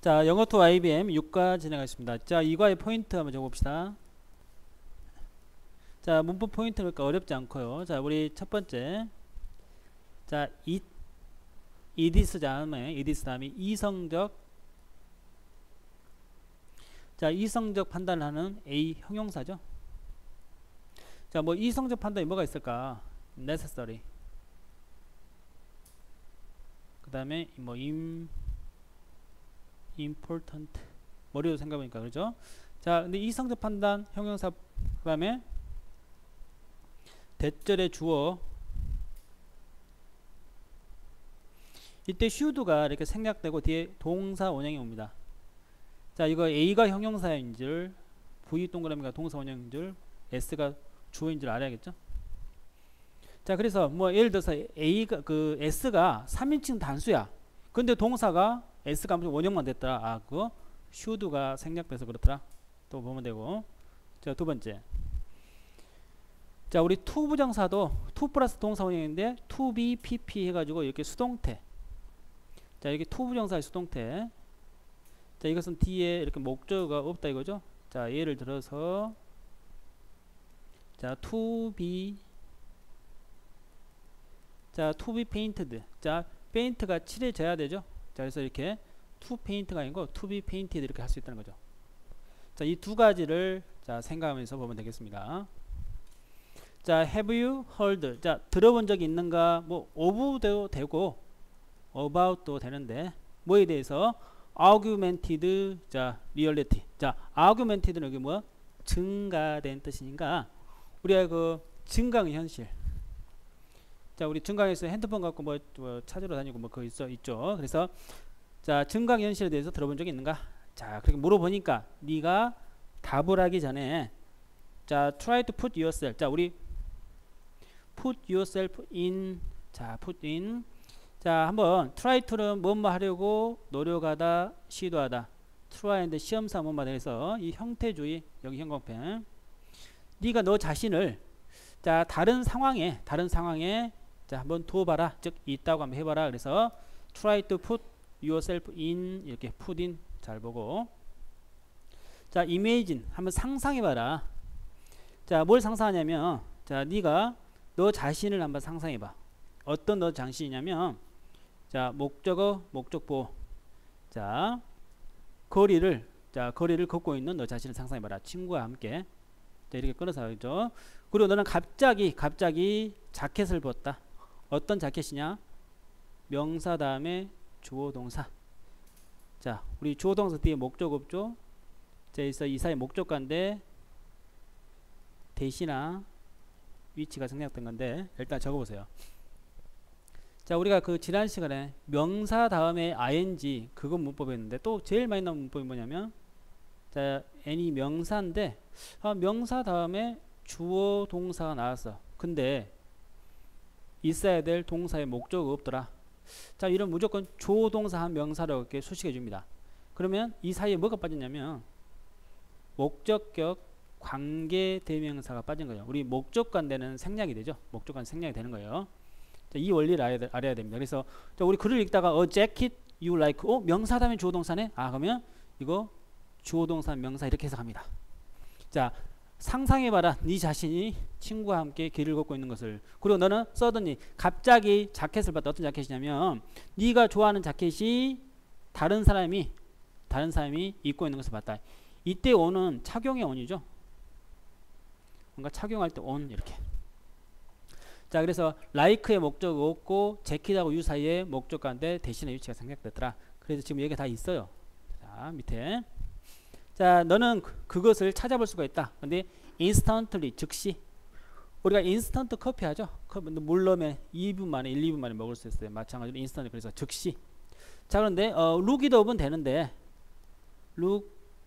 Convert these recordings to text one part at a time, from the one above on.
자, 영어 two YBM 6과 진행하겠습니다. 자, 이과의 포인트 한번 적어봅시다. 자, 문법 포인트니까 어렵지 않고요. 자, 우리 첫 번째. 자, 이, it is 다음에, it is 다음에 이성적. 자, 이성적 판단을 하는 A 형용사죠. 자, 뭐 이성적 판단이 뭐가 있을까? necessary. 그 다음에 뭐 im, important. 머리로 생각해보니까 그렇죠? 자 근데 이성적 판단 형용사 그 다음에 대절의 주어. 이때 should가 이렇게 생략되고 뒤에 동사 원형이 옵니다. 자 이거 A가 형용사인 줄 V 동그라미가 동사 원형인 줄 S가 주어인 줄 알아야겠죠? 자 그래서 뭐 예를 들어서 A가 그 S가 3인칭 단수야. 근데 동사가 S가 무슨 원형만 됐더라. 아, 그거 should가 생략돼서 그렇더라. 또 보면 되고. 자, 두 번째. 자, 우리 to 부정사도 to 플러스 동사 원형인데 to be pp 해 가지고 이렇게 수동태. 자, 이렇게 to 부정사의 수동태. 자, 이것은 뒤에 이렇게 목적어가 없다 이거죠. 자, 예를 들어서 자, to be 자, to be painted. 자, 페인트가 칠해져야 되죠. 자, 그래서 이렇게 to paint가 아니고 to be painted 이렇게 할 수 있다는 거죠. 자, 이 두 가지를 자, 생각하면서 보면 되겠습니다. 자, have you heard? 자, 들어본 적이 있는가? 뭐 of도 되고 about도 되는데 뭐에 대해서 augmented 자, reality. 자, augmented는 여기 뭐 증가된 뜻이니까 우리가 그 증강 현실 자, 우리 증강에서 핸드폰 갖고 뭐, 뭐 찾으러 다니고 뭐 그거 있어 있죠. 그래서 자, 증강 현실에 대해서 들어본 적이 있는가? 자, 그렇게 물어보니까 네가 답을 하기 전에 자, try to put yourself. 자, 우리 put yourself in 자, put in 자, 한번 try to는 뭐뭐 하려고 노력하다, 시도하다. try and 시험사 뭐뭐 해서 이 형태주의 여기 형광펜 네가 너 자신을 자, 다른 상황에 다른 상황에 자, 한번 두어봐라. 즉, 있다고 한번 해봐라. 그래서 try to put yourself in 이렇게 put in 잘 보고 자, imagine 한번 상상해봐라. 자, 뭘 상상하냐면 자, 네가 너 자신을 한번 상상해봐. 어떤 너 자신이냐면 자, 목적어, 목적보 자, 거리를 자, 거리를 걷고 있는 너 자신을 상상해봐라. 친구와 함께 자, 이렇게 끊어서 하죠. 그리고 너는 갑자기 갑자기 자켓을 벗다. 어떤 자켓이냐? 명사 다음에 주어 동사. 자, 우리 주어 동사 뒤에 목적 없죠? 자, 있어 이사의 목적가인데 대시나 위치가 생략된 건데 일단 적어보세요. 자, 우리가 그 지난 시간에 명사 다음에 ing 그거 문법이었는데 또 제일 많이 나온 문법이 뭐냐면 자, any 명사인데 아, 명사 다음에 주어 동사가 나왔어. 근데 있어야 될 동사의 목적이 없더라. 자, 이런 무조건 조동사 한 명사로 이렇게 수식해 줍니다. 그러면 이 사이에 뭐가 빠졌냐면 목적격 관계 대명사가 빠진 거예요. 우리 목적 관되는 생략이 되죠. 목적 관 생략이 되는 거예요. 자, 이 원리를 알아야, 됩니다. 그래서 자, 우리 글을 읽다가 어 jacket you like 어 명사 다음에 주어 동사네. 아 그러면 이거 주어 동사 명사 이렇게 해석합니다. 자, 상상해봐라. 네 자신이 친구와 함께 길을 걷고 있는 것을. 그리고 너는 써더니 갑자기 자켓을 봤다. 어떤 자켓이냐면 네가 좋아하는 자켓이 다른 사람이 다른 사람이 입고 있는 것을 봤다. 이때 on은 착용의 on이죠. 뭔가 착용할 때 on 이렇게. 자 그래서 like의 목적어고 재킷하고 you 사이에 목적격인데 대신에 which가 생략됐더라. 그래서 지금 여기 다 있어요. 자 밑에 자, 너는 그, 그것을 찾아볼 수가 있다. 근데 instantly 즉시 우리가 인스턴트 커피 하죠. 물 넣으면 2분 만에 1, 2분 만에 먹을 수 있어요. 마찬가지로 인스턴트 그래서 즉시. 자, 그런데 어, look it up은 되는데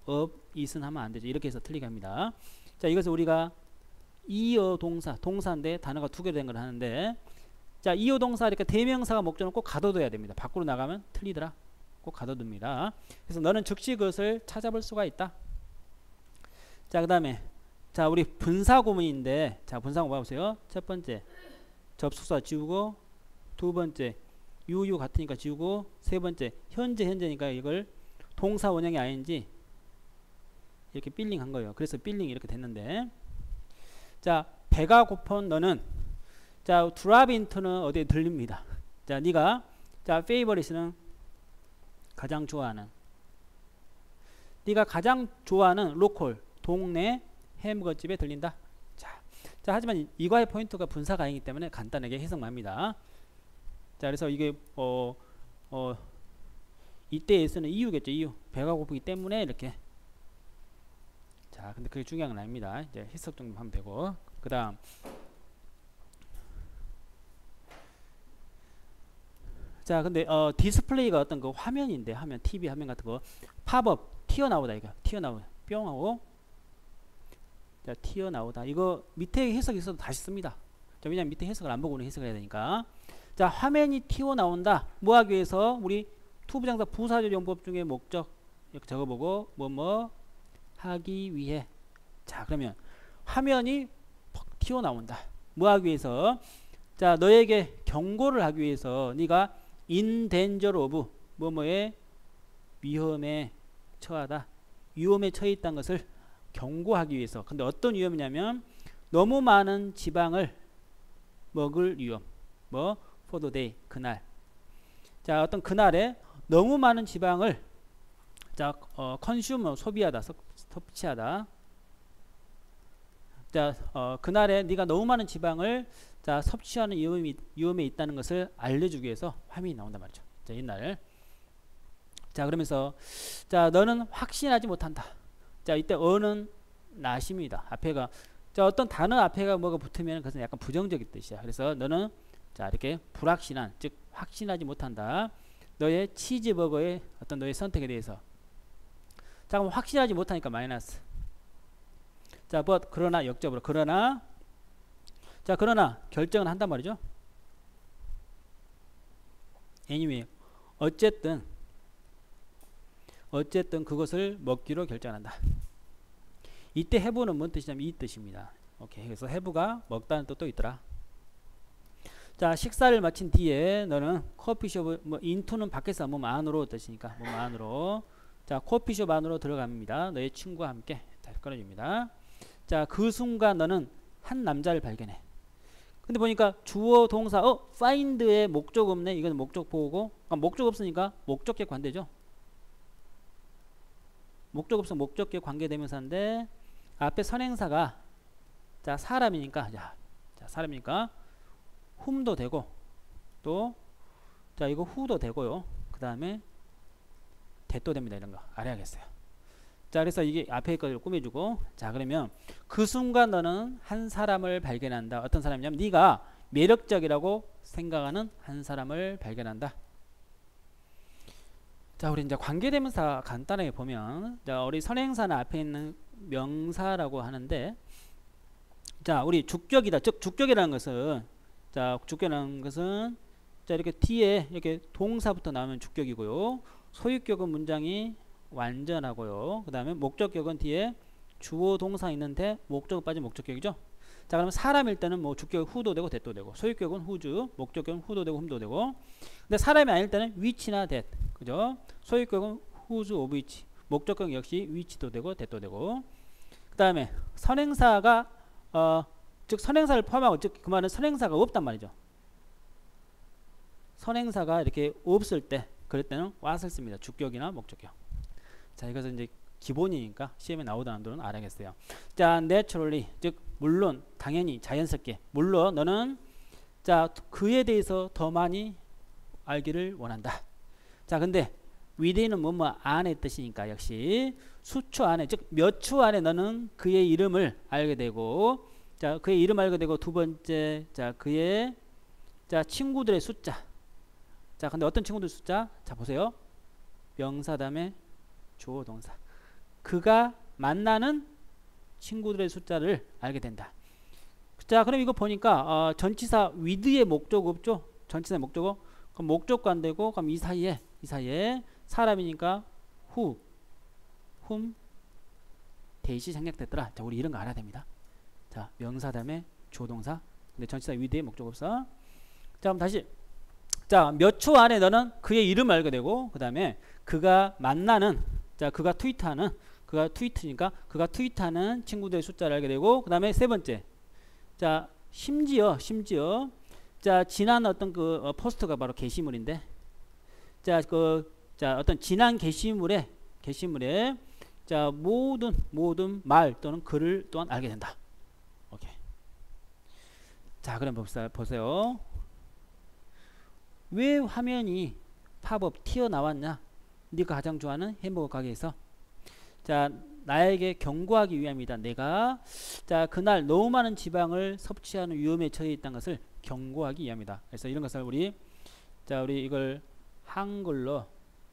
up it은 하면 안 되죠. 이렇게 해서 틀리게 합니다. 자, 이것을 우리가 이어 동사, 동사인데 단어가 두 개 된 걸 하는데 자, 이어 동사 이렇게 대명사가 목적은 꼭 가둬둬야 됩니다. 밖으로 나가면 틀리더라. 꼭 가둬둡니다. 그래서 너는 즉시 그것을 찾아볼 수가 있다. 자, 그 다음에 자, 우리 분사 구문인데 자, 분사 구문 봐보세요. 첫 번째 접속사 지우고 두 번째 you you 같으니까 지우고 세 번째 현재 현재니까 이걸 동사 원형에 ing 이렇게 feeling 한 거예요. 그래서 feeling이 이렇게 됐는데 자 배가 고픈 너는 자 drop into는 어디에 들립니다. 자 네가 자 favorite은 가장 좋아하는 네가 가장 좋아하는 local 동네 햄버거집에 들린다. 자, 자 하지만 이과의 포인트가 분사구이기 때문에 간단하게 해석만 합니다. 자 그래서 이게 어, 어 이때에서는 이유겠죠 이유. 배가 고프기 때문에 이렇게. 자 근데 그게 중요한 건 아닙니다. 이제 해석 정도 하면 되고. 그 다음. 자 근데 a display가 어떤 그 화면인데 화면 TV 화면 같은 거 pop up 튀어나오다 이거. 튀어나오다 뿅 하고 자 튀어나오다. 이거 밑에 해석이 있어도 다시 씁니다. 자 왜냐면 밑에 해석을 안 보고 는 해석을 해야 되니까. 자 화면이 튀어나온다. 뭐 하기 위해서? 우리 to부정사 부사절 용법 중에 목적 이렇게 적어보고 뭐뭐 뭐 하기 위해. 자 그러면 화면이 퍽 튀어나온다. 뭐 하기 위해서? 자 너에게 경고를 하기 위해서 네가 in danger of 뭐뭐의 위험에 처하다. 위험에 처해 있다는 것을 경고하기 위해서. 근데 어떤 위험이냐면 너무 많은 지방을 먹을 위험. 뭐 day 그날. 자 어떤 그날에 너무 많은 지방을 자 어, 컨슈머 소비하다 섭취하다. 자 어, 그날에 네가 너무 많은 지방을 자 섭취하는 위험이, 위험에 있다는 것을 알려주기 위해서 화면이 나온단 말이죠. 자 옛날. 자 그러면서 자 너는 확신하지 못한다 자 이때 어는 나십니다. 앞에가 자 어떤 단어 앞에가 뭐가 붙으면 그것은 약간 부정적인 뜻이야. 그래서 너는 자 이렇게 불확신한 즉 확신하지 못한다. 너의 치즈버거의 어떤 너의 선택에 대해서. 자 그럼 확신하지 못하니까 마이너스. 자 but 그러나 역접으로 그러나 자 그러나 결정을 한단 말이죠. Anyway 어쨌든 어쨌든 그것을 먹기로 결정한다. 이때 해부는 뭔 뜻이냐면 이 뜻입니다. 오케이. 그래서 해부가 먹다는 뜻도 있더라. 자 식사를 마친 뒤에 너는 커피숍을 뭐 인투는 밖에서 몸 안으로 뜻이니까 몸 안으로. 자 커피숍 안으로 들어갑니다. 너의 친구와 함께. 자 끊어줍니다. 자 그 순간 너는 한 남자를 발견해. 근데 보니까 주어 동사 어 find의 목적 없네. 이건 목적 보고. 아, 목적 없으니까 목적계 관대죠 목적 없으면 목적계 관계대명사인데 앞에 선행사가 자 사람이니까 자, 자 사람이니까 훔도 되고 또 자 이거 후도 되고요. 그 다음에 대도 됩니다 이런 거. 알아야겠어요. 자 그래서 이게 앞에 것을 꾸며주고 자 그러면 그 순간 너는 한 사람을 발견한다. 어떤 사람이냐면 네가 매력적이라고 생각하는 한 사람을 발견한다 자 우리 이제 관계대명사 간단하게 보면 자 우리 선행사는 앞에 있는 명사라고 하는데 자 우리 주격이다 즉 주격이라는 것은 자, 주격이라는 것은 자, 이렇게 뒤에 이렇게 동사부터 나오면 주격이고요. 소유격은 문장이 완전하고요. 그 다음에 목적격은 뒤에 주어 동사 있는데 목적은 빠진 목적격이죠. 자, 그러면 사람일 때는 뭐 주격 who도 되고 that도 되고 소유격은 whose, 목적격은 who도 되고 whom도 되고 근데 사람이 아닐 때는 which나 that 그죠? 소유격은 whose of which 목적격 역시 which도 되고 that도 되고 그 다음에 선행사가 어, 즉 선행사를 포함하고 즉 그 말은 선행사가 없단 말이죠. 선행사가 이렇게 없을 때 그럴 때는 was을 씁니다. 주격이나 목적격. 자 이것은 이제 기본이니까 시험에 나오다 안 도는 알아야겠어요. 자 naturally 즉 물론 당연히 자연스럽게 물론 너는 자 그에 대해서 더 많이 알기를 원한다. 자 근데 within은 뭐뭐 안에 뜻이니까 역시 수초 안에 즉 몇 초 안에 너는 그의 이름을 알게 되고 자, 그의 이름 알게 되고 두 번째, 자, 그의 자, 친구들의 숫자. 자, 근데 어떤 친구들 숫자? 자, 보세요. 명사 다음에 주어 동사. 그가 만나는 친구들의 숫자를 알게 된다. 자, 그럼 이거 보니까 어, 전치사 with의 목적 없죠? 전치사 목적어. 그럼 목적과 안 되고 그럼 이 사이에 이 사이에 사람이니까 who, whom, 대시 생략됐더라. 자, 우리 이런 거 알아야 됩니다. 자, 명사 다음에 조동사. 근데 전치사 위대의 목적 없어. 자, 그럼 다시. 자, 몇 초 안에 너는 그의 이름을 알게 되고, 그 다음에 그가 만나는 자, 그가 트위터하는 그가 트위트니까 그가 트위트하는 친구들의 숫자를 알게 되고 그 다음에 세 번째 자 심지어 심지어 자 지난 어떤 그 어, post가 바로 게시물인데 자 그 자 어떤 지난 게시물에 게시물에 자 모든 모든 말 또는 글을 또한 알게 된다. 오케이. 자 그럼 봅시다. 보세요. 왜 화면이 pop up 튀어나왔냐? 네가 가장 좋아하는 햄버거 가게에서 자 나에게 경고하기 위함이다. 내가 자 그날 너무 많은 지방을 섭취하는 위험에 처해 있다는 것을 경고하기 위함이다. 그래서 이런 것을 우리 자 우리 이걸 한글로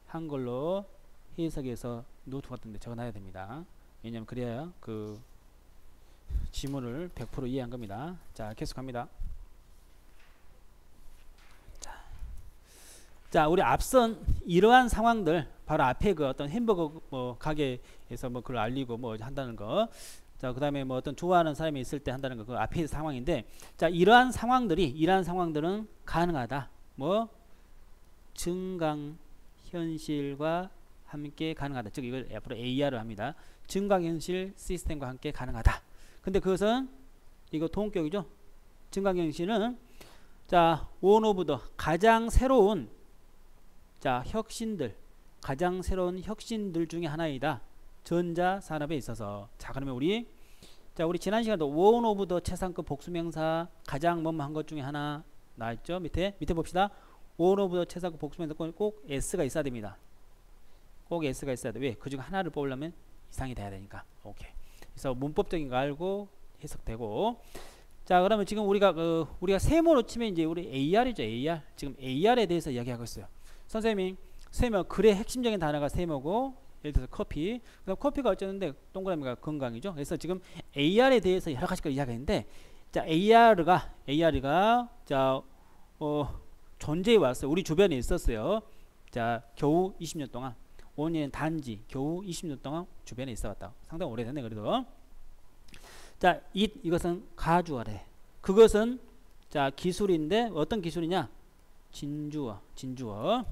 한글로 해석해서 노트 같은데 적어놔야 됩니다. 왜냐하면 그래야 그 지문을 100% 이해한 겁니다. 자 계속합니다. 자, 우리 앞선 이러한 상황들 바로 앞에 그 어떤 햄버거 뭐 가게 에서 뭐 그걸 알리고 뭐 한다는 거. 자, 그 다음에 뭐 어떤 좋아하는 사람이 있을 때 한다는 거 그 앞에 상황인데 자, 이러한 상황들이 이러한 상황들은 가능하다. 뭐 증강 현실과 함께 가능하다. 즉 이걸 앞으로 AR을 합니다. 증강 현실 시스템과 함께 가능하다. 근데 그것은 이거 통격이죠. 증강 현실은 자, one of the 가장 새로운 자, 혁신들, 가장 새로운 혁신들 중에 하나이다. 전자 산업에 있어서. 자, 그러면 우리 자, 우리 지난 시간도 one of the 최상급 복수명사 가장 뭐한 것 중에 하나 나왔죠? 밑에 밑에 봅시다. one of the 최상급 복수명사 꼭 S가 있어야 됩니다. 꼭 S가 있어야 돼. 왜? 그중 하나를 뽑으려면 이상이 돼야 되니까. 오케이. 그래서 문법적인 거 알고 해석되고 자 그러면 지금 우리가 그 우리가 세모로 치면 이제 우리 AR이죠 AR 지금 AR에 대해서 이야기하고 있어요 선생님이 세모 글의 핵심적인 단어가 세모고 예를 들어서 커피. 그다음 커피가 어쩌는데 동그라미가 건강이죠. 그래서 지금 AR에 대해서 여러 가지 걸 이야기했는데 자 AR가 AR가 자 어, 존재해 왔어요. 우리 주변에 있었어요. 자 겨우 20년 동안. 5년 단지 겨우 20년 동안 주변에 있어 왔다. 상당히 오래됐네 그래도. 자 이, 이것은 가주어래. 그것은 자 기술인데 어떤 기술이냐? 진주어 진주어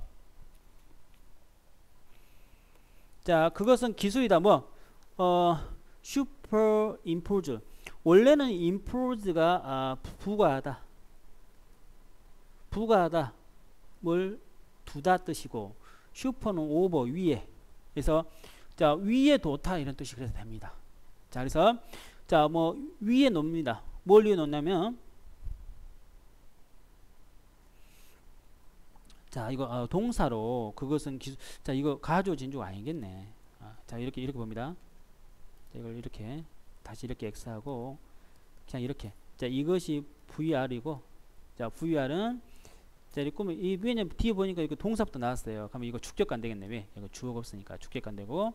자, 그것은 기술이다. 뭐, 어, 슈퍼 임포즈. 원래는 임포즈가 아, 부가하다. 부가하다. 뭘 두다 뜻이고, 슈퍼는 오버 위에. 그래서 자 위에 놓다 이런 뜻이 그래서 됩니다. 자, 그래서 자 뭐 위에 놓습니다. 뭘 위에 놓냐면 자 이거 어, 동사로 그것은 기수, 자 이거 가조 진주가 아니겠네. 아, 자 이렇게 이렇게 봅니다. 자, 이걸 이렇게 다시 이렇게 x하고 그냥 이렇게. 자 이것이 vr이고 자 vr은 자 이렇게 꾸면 이 위에 뒤에 보니까 이거 동사부터 나왔어요. 그러면 이거 축적가 안 되겠네. 왜? 이거 주어가 없으니까 축적가 안 되고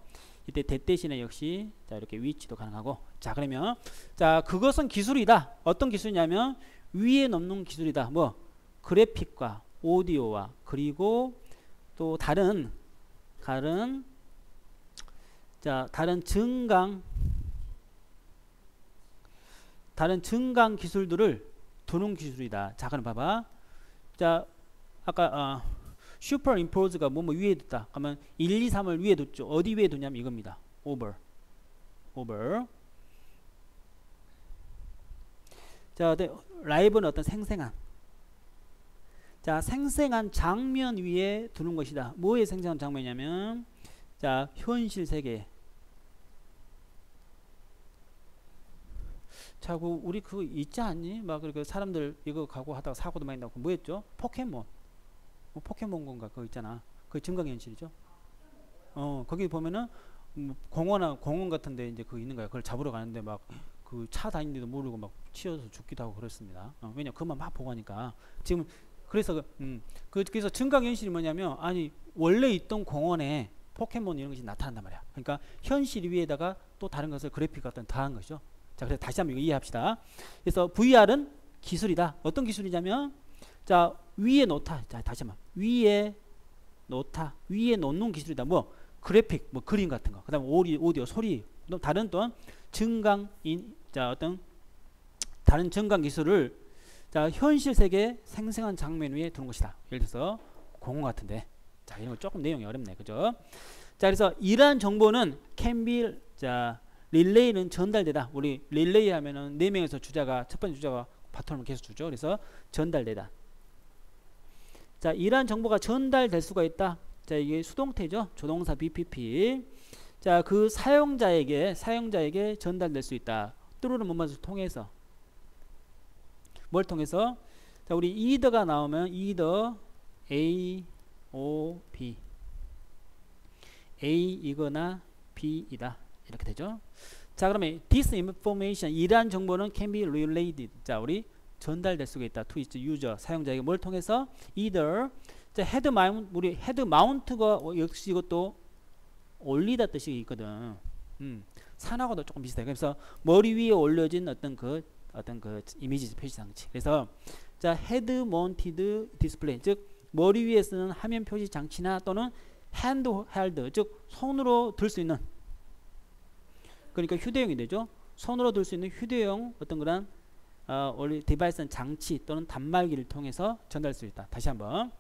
이때 대 대신에 역시 자 이렇게 위치도 가능하고. 자 그러면 자 그것은 기술이다. 어떤 기술이냐면 위에 넘는 기술이다. 뭐 그래픽과 오디오와 그리고 또 다른 다른 자 다른 증강 다른 증강 기술들을 두는 기술이다. 자 그럼 봐봐. 자 아까 어, 슈퍼 임포즈가 뭐뭐 위에 뒀다. 그러면 1, 2, 3을 위에 뒀죠. 어디 위에 두냐면 이겁니다. over over 자, 라이브는 어떤 생생한 자, 생생한 장면 위에 두는 것이다. 뭐의 생생한 장면이냐면 자, 현실 세계. 자, 그 우리 그거 있지 않니? 막 그 사람들 이거 가고 하다가 사고도 많이 나고 뭐였죠? 포켓몬. 뭐 포켓몬 건가 그거 있잖아. 그 증강 현실이죠. 어, 거기 보면은 뭐 공원아 공원 같은데 이제 그 있는 거야. 그걸 잡으러 가는데 막 그 차 다니는데도 모르고 막 치여서 죽기도 하고 그렇습니다. 어, 왜냐 그만 막 보고 하니까 지금 그래서 그, 음, 그, 그래서 증강 현실이 뭐냐면 아니 원래 있던 공원에 포켓몬 이런 것이 나타난단 말이야. 그러니까 현실 위에다가 또 다른 것을 그래픽 같은 더한 것이죠. 자, 그래서 다시 한번 이해합시다. 그래서 VR은 기술이다. 어떤 기술이냐면 자 위에 놓다. 자 다시 한번 위에 놓다. 위에 놓는 기술이다. 뭐 그래픽, 뭐 그림 같은 거. 그다음 오디, 오디오, 소리. 또 다른 또한 증강인 자 어떤 다른 증강 기술을 자, 현실 세계 생생한 장면 위에 두는 것이다. 예를 들어서 공원 같은데. 자, 이런 거 조금 내용이 어렵네. 그죠? 자, 그래서 이러한 정보는 can 자, 릴레이는 전달되다. 우리 릴레이 하면은 네 명에서 주자가 첫 번째 주자가 바톤을 계속 주죠. 그래서 전달되다. 자, 이러한 정보가 전달될 수가 있다. 자, 이게 수동태죠. 조동사 BPP. 자, 그 사용자에게 사용자에게 전달될 수 있다. through는 뭔말을 통해서 뭘 통해서 자, 우리 either가 나오면 either A or B A이거나 B이다. 이렇게 되죠. 자, 그러면 this information 이러한 정보는 can be relayed. 자, 우리 전달될 수가 있다. to its user 사용자에게 뭘 통해서 either 자, head moun 우리 head mount가 역시 이것도 올리다 뜻이 있거든. 음. 산하고도 조금 비슷해. 그래서 머리 위에 올려진 어떤 그 어떤 그 이미지 표시 장치. 그래서 자, head mounted display 즉 머리 위에 쓰는 화면 표시 장치나 또는 handheld 즉 손으로 들 수 있는 그러니까 휴대용이 되죠. 손으로 들 수 있는 휴대용 어떤 그런 어, 원리 device는 장치 또는 단말기를 통해서 전달할 수 있다. 다시 한번.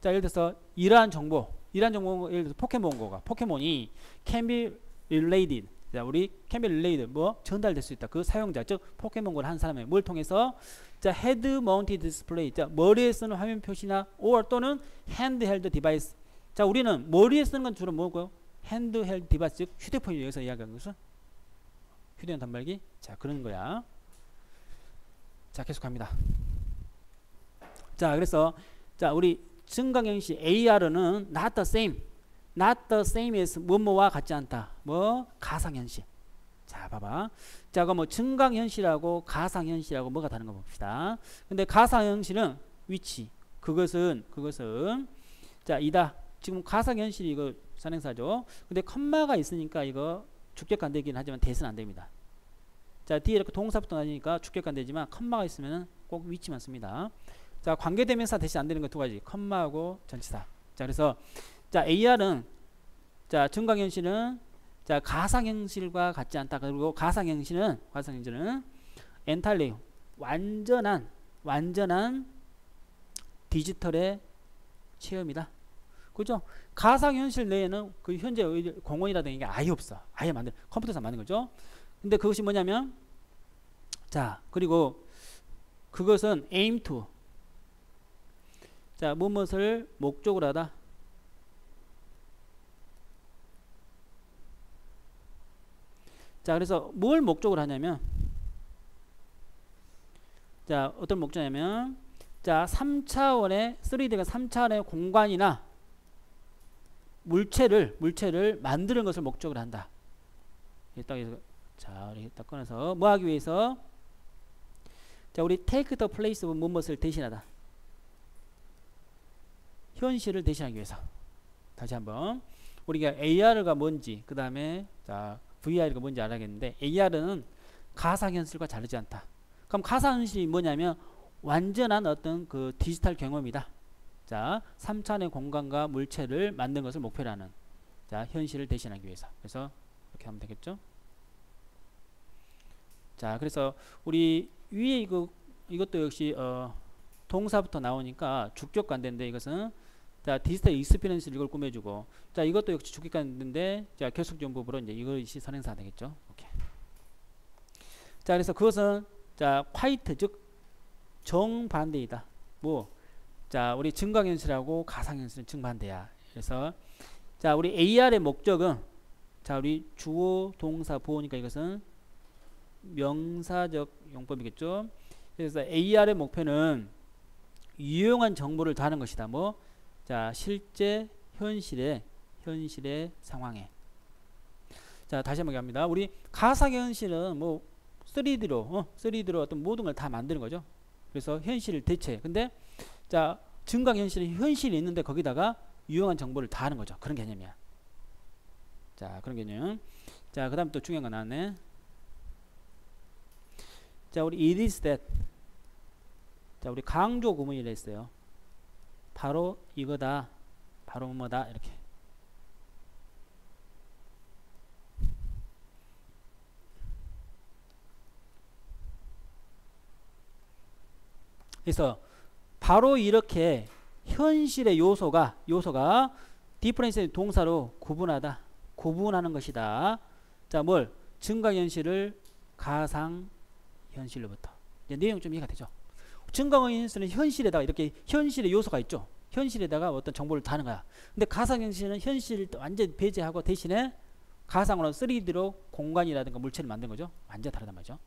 자, 예를 들어서 이러한 정보, 이러한 정보, 예를 들어서 포켓몬고가 포켓몬이 can be relayed. 자, 우리 be relayed 뭐 전달될 수 있다. 그 사용자, 즉 포켓몬고를 한 사람의 뭘 통해서 자, head mounted display. 자, 머리에 쓰는 화면 표시나 or 또는 handheld device. 자, 우리는 머리에 쓰는 건 주로 뭐고요? handheld device, 즉 휴대폰이 여기서 이야기하는 것은 휴대용 단말기. 자, 그런 거야. 자 계속합니다. 자 그래서 자 우리 증강현시 AR은 not the same, not the same as 뭐뭐와 같지 않다. 뭐 가상현실. 자 봐봐. 자 그럼 뭐 증강현실하고 가상현실하고 뭐가 다른 거 봅시다. 근데 가상현실은 위치. 그것은 그것은 자 이다. 지금 가상현실이 이거 선행사죠. 근데 컴마가 있으니까 이거 주격관되긴 하지만 대수는 안 됩니다. 자, 뒤에 이렇게 동사부터 나니까 주격 관대지만 컴마가 있으면 꼭 which만 씁니다. 자, 관계대명사 대신 안 되는 거 두 가지. 컴마하고 전치사. 자, 그래서 자, AR은 자, 증강현실은 자, 가상현실과 같지 않다. 그리고 가상현실은 가상현실은 entirely 완전한 완전한 디지털의 체험이다. 그죠? 가상현실 내에는 그 현재 공원이라든가 이게 아예 없어. 아예 만든 컴퓨터에서 만든 거죠. 근데 그것이 뭐냐면 자 그리고 그것은 aim to 자 무엇을 목적으로 하다 자 그래서 뭘 목적으로 하냐면 자 어떤 목적이냐면 자 3차원의 3D가 3차원의 공간이나 물체를 물체를 만드는 것을 목적으로 한다. 딱 자, 우리 딱 꺼내서 뭐 하기 위해서 자, 우리 take the place of 무엇을 대신하다. 현실을 대신하기 위해서. 다시 한번 우리가 AR가 뭔지 그 다음에 자 VR가 뭔지 알아야겠는데 AR은 가상현실과 다르지 않다. 그럼 가상현실이 뭐냐면 완전한 어떤 그 디지털 경험이다. 자, 3차원의 공간과 물체를 만든 것을 목표로 하는 자, 현실을 대신하기 위해서. 그래서 이렇게 하면 되겠죠? 자, 그래서 우리 위에 이거 이것도 역시 어, 동사부터 나오니까 주격 관대인데 이것은 자 digital experience를 이걸 꾸며주고 자 이것도 역시 주격 관대인데 자 계속적 용법으로 이제 이것이 선행사 되겠죠. 오케이. 자 그래서 그것은 자 화이트 즉 정반대이다. 뭐 자 우리 증강현실하고 가상현실은 정반대야. 그래서 자 우리 AR의 목적은 자 우리 주어 동사 보호니까 이것은 명사적 용법이겠죠. 그래서 AR의 목표는 유용한 정보를 다는 것이다. 뭐, 자, 실제 현실의 현실의 상황에. 자, 다시 한번 합니다. 우리 가상현실은 뭐 3D로, 어, 3D로 어떤 모든 걸 다 만드는 거죠. 그래서 현실 대체. 근데 자, 증강현실은 현실이 있는데 거기다가 유용한 정보를 다 하는 거죠. 그런 개념이야. 자, 그런 개념. 자, 그 다음 또 중요한 거 나왔네. 자, 우리 it is that. 자, 우리 강조 구문이라 했어요. 바로 이거다. 바로 뭐다. 이렇게. 그래서 바로 이렇게 현실의 요소가 요소가 디퍼런스 동사로 구분하다. 구분하는 것이다. 자, 뭘? 증강현실을 가상현실로부터. 내용 좀 이해가 되죠? 증강현실은 현실에다가 이렇게 현실의 요소가 있죠. 현실에다가 어떤 정보를 다는 거야. 근데 가상현실은 현실을 완전 배제하고 대신에 가상으로 3D로 공간이라든가 물체를 만든 거죠. 완전 다르단 말이죠.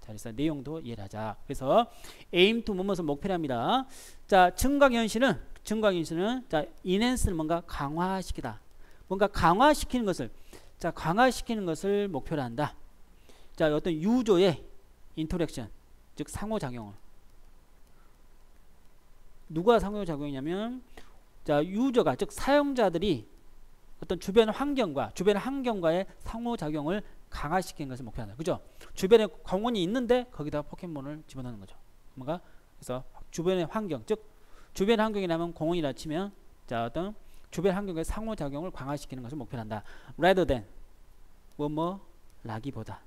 자, 그래서 내용도 이해를 하자. 그래서 aim to 무엇을 목표로 합니다. 자, 증강현실은 증강현실은 자, 인핸스를 뭔가 강화시키다. 뭔가 강화시키는 것을 자, 강화시키는 것을 목표로 한다. 자, 어떤 user의 interaction, 즉 상호작용을 누가 상호작용이냐면 자, user가 즉 사용자들이 어떤 주변 환경과 주변 환경과의 상호작용을 강화시키는 것을 목표한다. 그죠? 주변에 공원이 있는데 거기다 포켓몬을 집어넣는 거죠. 뭔가 그래서 주변의 환경, 즉 주변 환경이라면 공원이라 치면 자 어떤 주변 환경의 상호작용을 강화시키는 것을 목표 한다. rather than 뭐뭐 라기보다.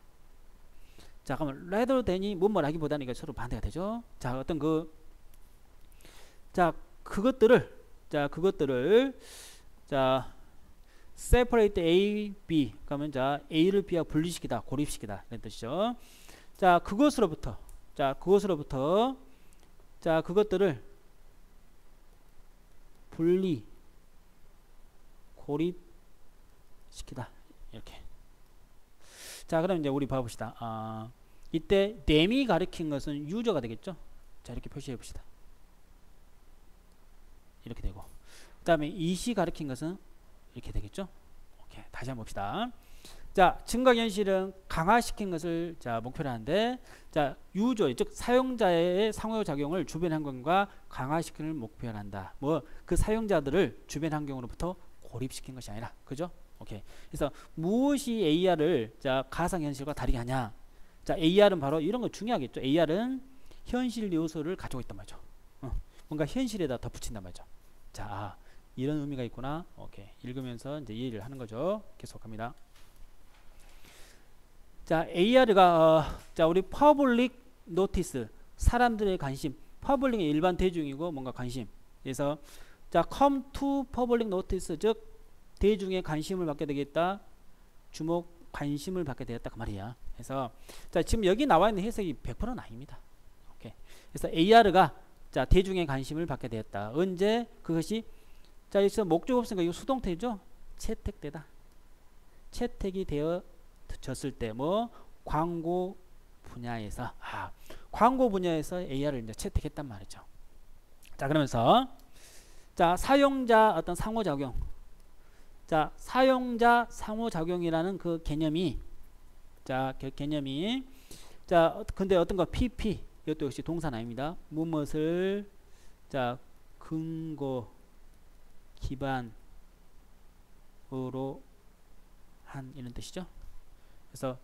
자 그러면 rather than이 뭐뭐 라기보다는 이거 서로 반대가 되죠. 자 어떤 그 자 그것들을 자 그것들을 자 separate A, B 그러면 자 A를 B와 분리시키다 고립시키다 이런 뜻이죠. 자 그것으로부터 자 그것으로부터 자 그것들을 분리 고립시키다 이렇게. 자 그럼 이제 우리 봐 봅시다. 아, 이때 댐이 가리킨 것은 유저가 되겠죠? 자 이렇게 표시해 봅시다 이렇게 되고. 그 다음에 이시 가리킨 것은 이렇게 되겠죠? 오케이. 다시 한번 봅시다. 자 증강현실은 강화시킨 것을 자 목표로 하는데 자 유저 즉 사용자의 상호작용을 주변 환경과 강화시키는 목표로 한다. 뭐 그 사용자들을 주변 환경으로부터 고립시킨 것이 아니라 그죠? 오케이. 그래서 무엇이 AR을 자 가상현실과 다르게 하냐? 자 AR은 바로 이런 거 중요하겠죠. AR은 현실 요소를 가지고 있단 말이죠. 어, 뭔가 현실에다 덧붙인단 말이죠 자 아, 이런 의미가 있구나 오케이 읽으면서 이제 이해를 하는 거죠 계속합니다 자, AR가 어, 자 우리 public notice 사람들의 관심, public이 일반 대중이고 뭔가 관심. 그래서 자, come to public notice 즉 대중의 관심을 받게 되겠다. 주목 관심을 받게 되었다 그 말이야. 그래서 자, 지금 여기 나와 있는 해석이 100%는 아닙니다. 오케이. 그래서 AR가 자, 대중의 관심을 받게 되었다. 언제 그것이 자, 여기서 목적 없으니까 이거 수동태죠. 채택되다. 채택이 되어 졌을 때 뭐 광고 분야에서 아 광고 분야에서 AR을 이제 채택했단 말이죠. 자 그러면서 자 사용자 어떤 상호작용 자 사용자 상호작용이라는 그 개념이 자 개념이 자 근데 어떤 거 PP 이것도 역시 동사는 아닙니다. 무엇을 자 근거 기반으로 한 이런 뜻이죠. 그래서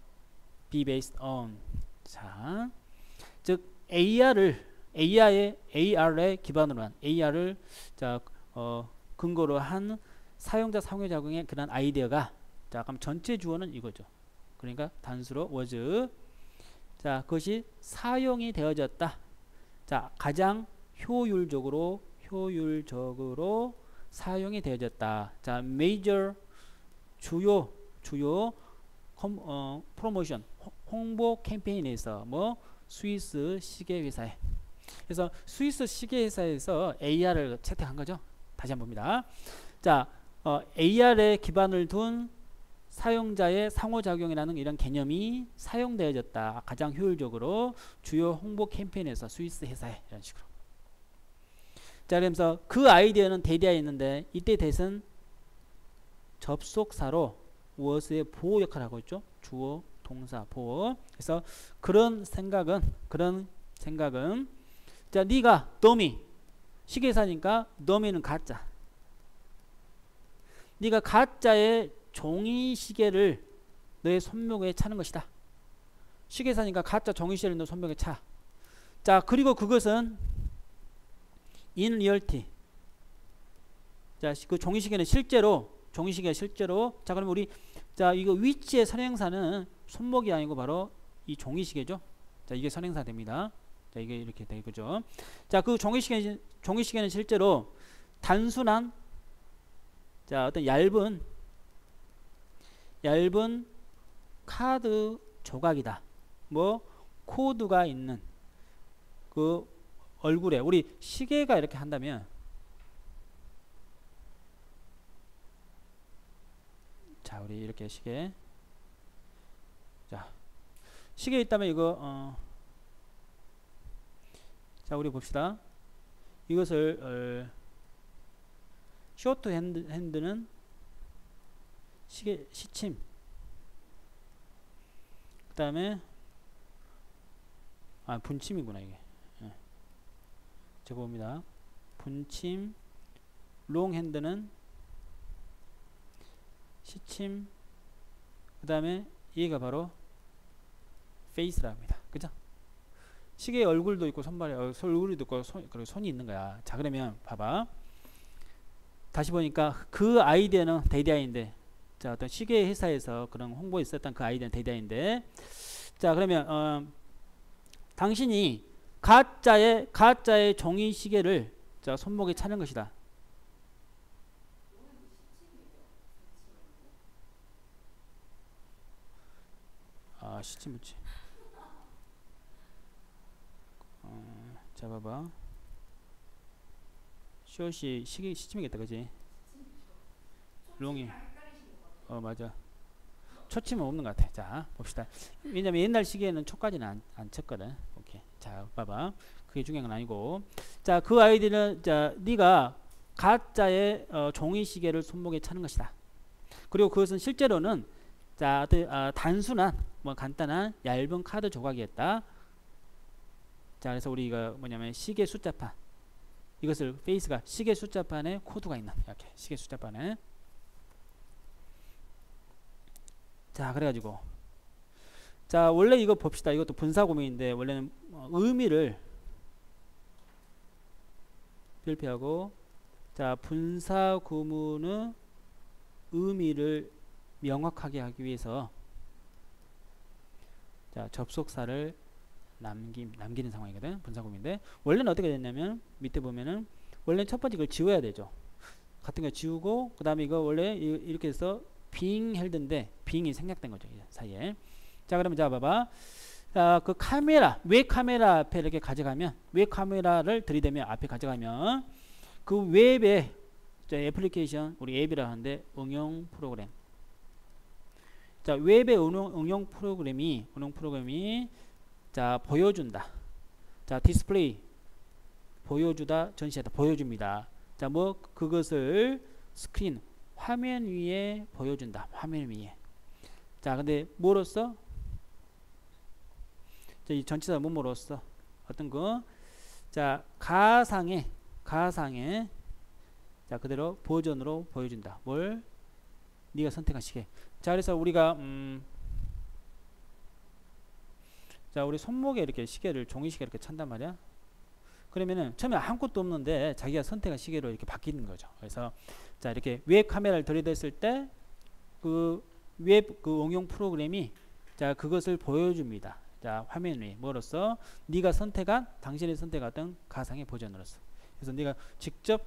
be based on 자, 즉 AR을 AR의 AR에 기반으로 한 AR을 자 어, 근거로 한 사용자 상호작용의 그런 아이디어가 자 그럼 전체 주어는 이거죠. 그러니까 단수로 was 자 그것이 사용이 되어졌다. 자 가장 효율적으로 효율적으로 사용이 되어졌다. 자 major 주요 주요 컴, 어, 프로모션 홍보 캠페인에서 뭐 스위스 시계 회사에 그래서 스위스 시계 회사에서 AR을 채택한 거죠. 다시 한번 봅니다. 자, 어, AR에 기반을 둔 사용자의 상호작용이라는 이런 개념이 사용되어졌다. 가장 효율적으로 주요 홍보 캠페인에서 스위스 회사에 이런 식으로. 자, 그러면서 그 아이디어는 that이 있는데 이때 that은 접속사로 was의 보호 역할을 하고 있죠. 주어, 동사, 보호. 그래서 그런 생각은 그런 생각은 자 네가 더미 시계사니까 더미는 가짜. 네가 가짜의 종이 시계를 너의 손목에 차는 것이다. 시계 사니까 가짜 종이 시계를 너 손목에 차. 자 그리고 그것은 in reality. 자그 종이 시계는 실제로 종이 시계가 실제로 자 그러면 우리 자, 이거 위치의 선행사는 손목이 아니고 바로 이 종이 시계죠. 자, 이게 선행사 됩니다. 자, 이게 이렇게 되죠. 자, 그 종이 시계 종이 시계는 실제로 단순한 자 어떤 얇은 얇은 카드 조각이다. 뭐 코드가 있는 그 얼굴에 우리 시계가 이렇게 한다면 자 우리 이렇게 시계 자 시계 있다면 이거 어, 자 우리 봅시다 이것을 어, short hand, hand는 시계 시침. 그 다음에 아 분침이구나 이게. 예. 적어봅니다. 분침 long hand는 시침 그 다음에 얘가 바로 face라 합니다. 그죠? 시계에 얼굴도 있고 손발에 어, 얼굴도 있고 손, 그리고 손이 있는 거야. 자 그러면 봐봐. 다시 보니까 그 아이디어는 that인데 자 어떤 시계 회사에서 그런 홍보에 있었던 그 아이디어는 데이터인데. 자 그러면 어, 당신이 가짜의 가짜의 종이 시계를 자 손목에 차는 것이다. 아 시치무치. 어, 잡아봐. 숏이 시기 시침이겠다 그지? 롱이 어 맞아. 초침은 없는 것 같아. 자 봅시다. 왜냐면 옛날 시계에는 초까지는 안, 안 쳤거든. 오케이. 자 봐봐. 그게 중요한 건 아니고. 자 그 아이디는 자 네가 가짜의 어, 종이 시계를 손목에 차는 것이다. 그리고 그것은 실제로는 자 아, 단순한 뭐 간단한 얇은 카드 조각이었다. 자 그래서 우리가 뭐냐면 시계 숫자판. 이것을 face가 시계 숫자판에 코드가 있는 이렇게 시계 숫자판에 자 그래가지고. 자 원래 이거 봅시다. 이것도 분사 구문인데 원래는 어, 의미를 별표하고 자 분사 구문의 의미를 명확하게 하기 위해서 자 접속사를 남기, 남기는 상황이거든. 분사 구문인데. 원래는 어떻게 됐냐면 밑에 보면은 원래 첫 번째 이걸 지워야 되죠. 같은 거 지우고 그 다음에 이거 원래 이렇게 해서 빙 헬드인데 빙이 생략된 거죠 이 사이에. 자 그러면 자 봐봐. 자, 그 카메라 왜 카메라 앞에 이렇게 가져가면 왜 카메라를 들이대면 앞에 가져가면 그 웹에 자, 애플리케이션 우리 앱이라 하는데 응용 프로그램. 자 앱이 응용, 응용 프로그램이 응용 프로그램이 자 보여준다. 자 디스플레이. 보여주다 전시하다. 보여줍니다. 자 뭐 그것을 스크린 화면 위에 보여준다. 화면 위에. 자 근데 뭐로써? 이 전치사 뭐뭐로써? 어떤 거 자 가상의 가상의. 자 그대로 버전으로 보여준다. 뭘? 네가 선택한 시계 자 그래서 우리가 음, 자 우리 손목에 이렇게 시계를 종이시계 이렇게 찬단 말이야. 그러면은 처음에 아무것도 없는데 자기가 선택한 시계로 이렇게 바뀌는 거죠. 그래서 자 이렇게 웹 카메라를 들이댔을 때 그웹그 응용 프로그램이 자 그것을 보여줍니다. 자 화면 위 뭐로써? 네가 선택한 당신이 선택했던 가상의 버전으로서. 그래서 네가 직접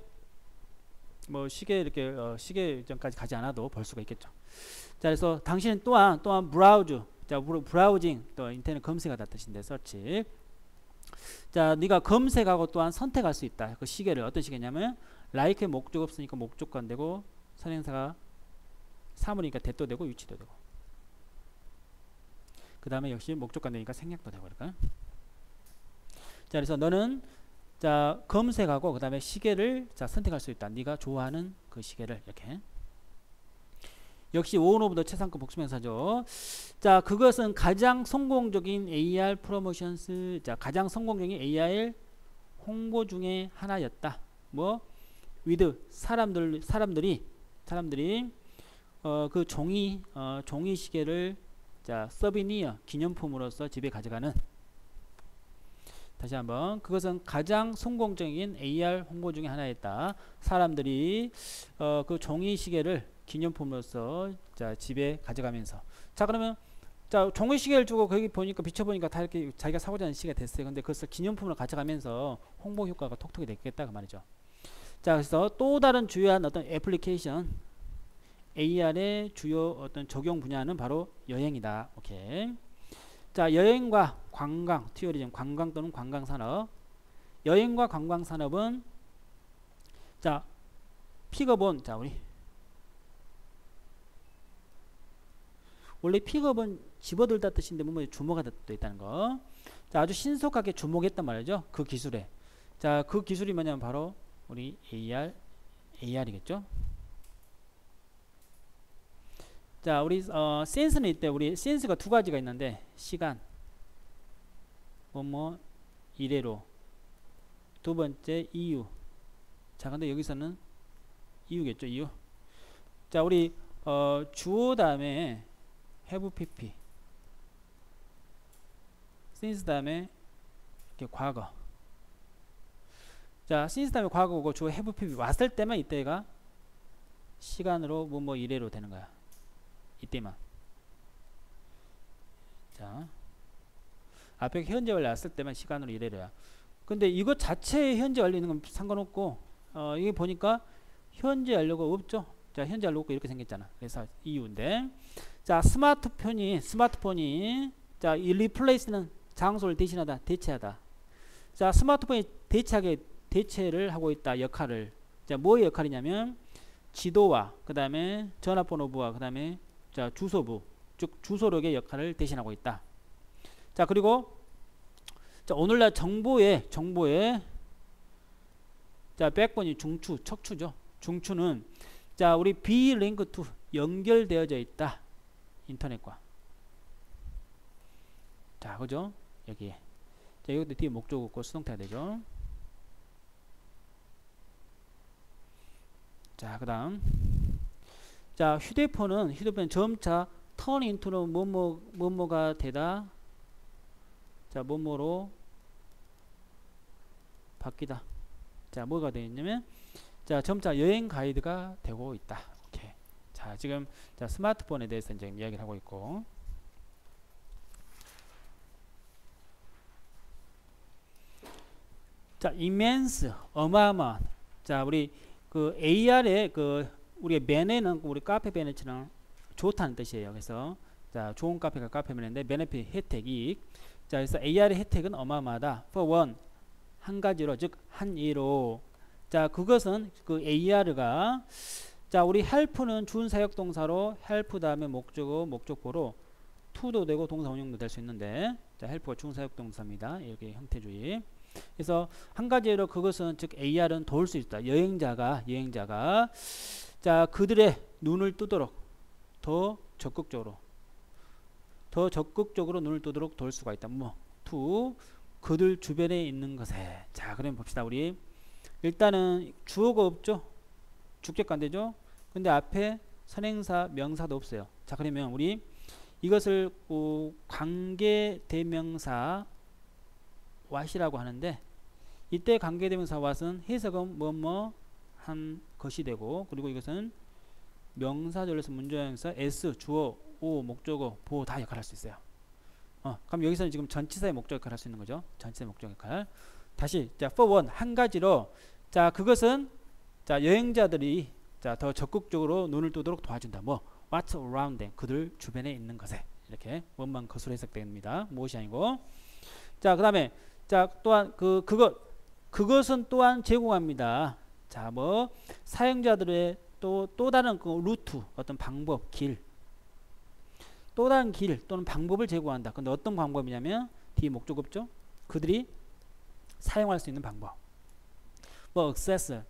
뭐 시계 이렇게 어 시계점까지 가지 않아도 볼 수가 있겠죠. 자 그래서 당신은 또한 또한 browse 자 browsing 또 인터넷 검색하다 뜻인데 서치 자 네가 검색하고 또한 선택할 수 있다. 그 시계를 어떤 시계냐면 like의 목적 없으니까 목적관대고 선행사가 사물이니까 that도 되고 which도 되고. 그 다음에 역시 목적관대니까 생략도 되고 그러니까. 자 그래서 너는 자 검색하고 그 다음에 시계를 자 선택할 수 있다. 네가 좋아하는 그 시계를 이렇게 역시 오온오브 더 최상급 복수명사죠. 자, 그것은 가장 성공적인 AR 프로모션스, 자, 가장 성공적인 AR 홍보 중에 하나였다. 뭐, with 사람들 사람들이 사람들이 어, 그 종이 어, 종이 시계를 자 서비니어 기념품으로서 집에 가져가는 다시 한번 그것은 가장 성공적인 AR 홍보 중에 하나였다. 사람들이 어, 그 종이 시계를 기념품으로서 자 집에 가져가면서 자 그러면 자 종이 시계를 주고 거기 보니까 비춰보니까 다 이렇게 자기가 사고자 하는 시계가 됐어요. 근데 그것을 기념품으로 가져가면서 홍보 효과가 톡톡이 됐겠다 그 말이죠. 자 그래서 또 다른 주요한 어떤 애플리케이션 AR의 주요 어떤 적용 분야는 바로 여행이다. 오케이. 자, 여행과 관광, 티오리즘, 관광 또는 관광 산업. 여행과 관광 산업은 자, 픽업은 자, 우리 원래 픽업은 집어들다 뜻인데 뭐 주목하다 뜻도 있다는 거. 자, 아주 신속하게 주목했단 말이죠. 그 기술에. 자, 그 기술이 뭐냐면 바로 우리 AR, AR이겠죠. 자, 우리 어, 센스는 이때 우리 센스가 두 가지가 있는데 시간, 뭐뭐 뭐, 이래로, 두 번째 이유. 자, 근데 여기서는 이유겠죠, 이유. 자, 우리 어, 주어 다음에 have pp since 다음에 이렇게 과거. 자 since 다음에 과거고 주어 have pp 왔을 때만 이때가 시간으로 뭐뭐 뭐 이래로 되는 거야. 이때만. 자 앞에 현재 완료 왔을 때만 시간으로 이래로야. 근데 이것 자체에 현재 완료 있는 건 상관없고 어 이게 보니까 현재 완료가 없죠? 자 현재 없고 이렇게 생겼잖아. 그래서 이유인데 자 스마트폰이 스마트폰이 자 이 리플레이스는 장소를 대신하다 대체하다. 자 스마트폰이 대체하게 대체를 하고 있다 역할을. 자 뭐의 역할이냐면 지도와 그 다음에 전화번호부와 그 다음에 자 주소부 즉 주소록의 역할을 대신하고 있다. 자 그리고 자 오늘날 정보의 정보의 자 백번이 중추 척추죠. 중추는 자 우리 B 링크 투 연결되어져 있다 인터넷과. 자 그죠? 여기에 자 이것도 뒤에 목적 없고 수동태가 되죠? 자그 다음. 자 휴대폰은 휴대폰 점차 턴 인투는 뭐뭐 뭐뭐가 되다? 자 뭐뭐로 바뀌다. 자 뭐가 되었냐면 자 점차 여행 가이드가 되고 있다 자, 지금 자, 스마트폰에 대해서 이제 이야기를 하고 있고 자, immense 어마어마한 자, 우리 그 AR의 그 우리 맨에는 우리 카페 베네치랑 좋다는 뜻이에요. 그래서 자, 좋은 카페가 카페 맨인데 베네핏 혜택 이익. 자, 그래서 AR의 혜택은 어마어마하다. for one 한 가지로 즉 한 이로 자, 그것은 그 AR가 자, 우리 help는 준사역 동사로 help 다음에 목적어, 목적보로 to도 되고 동사 원형도 될 수 있는데 자, help가 준사역 동사입니다. 이렇게 형태주의. 그래서 한 가지로 그것은 즉 AR은 도울 수 있다. 여행자가 여행자가 자, 그들의 눈을 뜨도록 더 적극적으로 더 적극적으로 눈을 뜨도록 도울 수가 있다. 뭐 to 그들 주변에 있는 것에 자, 그럼 봅시다. 우리 일단은 주어가 없죠. 주격관 되죠. 근데 앞에 선행사 명사도 없어요. 자 그러면 우리 이것을 어, 관계 대명사 왓이라고 하는데 이때 관계 대명사 왓은 해석은 뭐뭐 한 것이 되고 그리고 이것은 명사절에서 문제형사 s 주어 오 목적어 보호 다 역할할 수 있어요. 어, 그럼 여기서는 지금 전치사의 목적 역할할 수 있는 거죠. 전치사의 목적 역할. 다시 자 for one 한 가지로 자 그것은 자 여행자들이 자, 더 적극적으로 눈을 뜨도록 도와준다. 뭐 what's around them. 그들 주변에 있는 것에 이렇게 원만 것으로 해석됩니다. 무엇이 아니고. 자, 그다음에 자, 또한 그 그것 그것은 또한 제공합니다. 자, 뭐 사용자들의 또 또 다른 그 루트 어떤 방법, 길. 또 다른 길 또는 방법을 제공한다. 근데 어떤 방법이냐면 뒤에 목적 없죠? 그들이 사용할 수 있는 방법. 뭐 access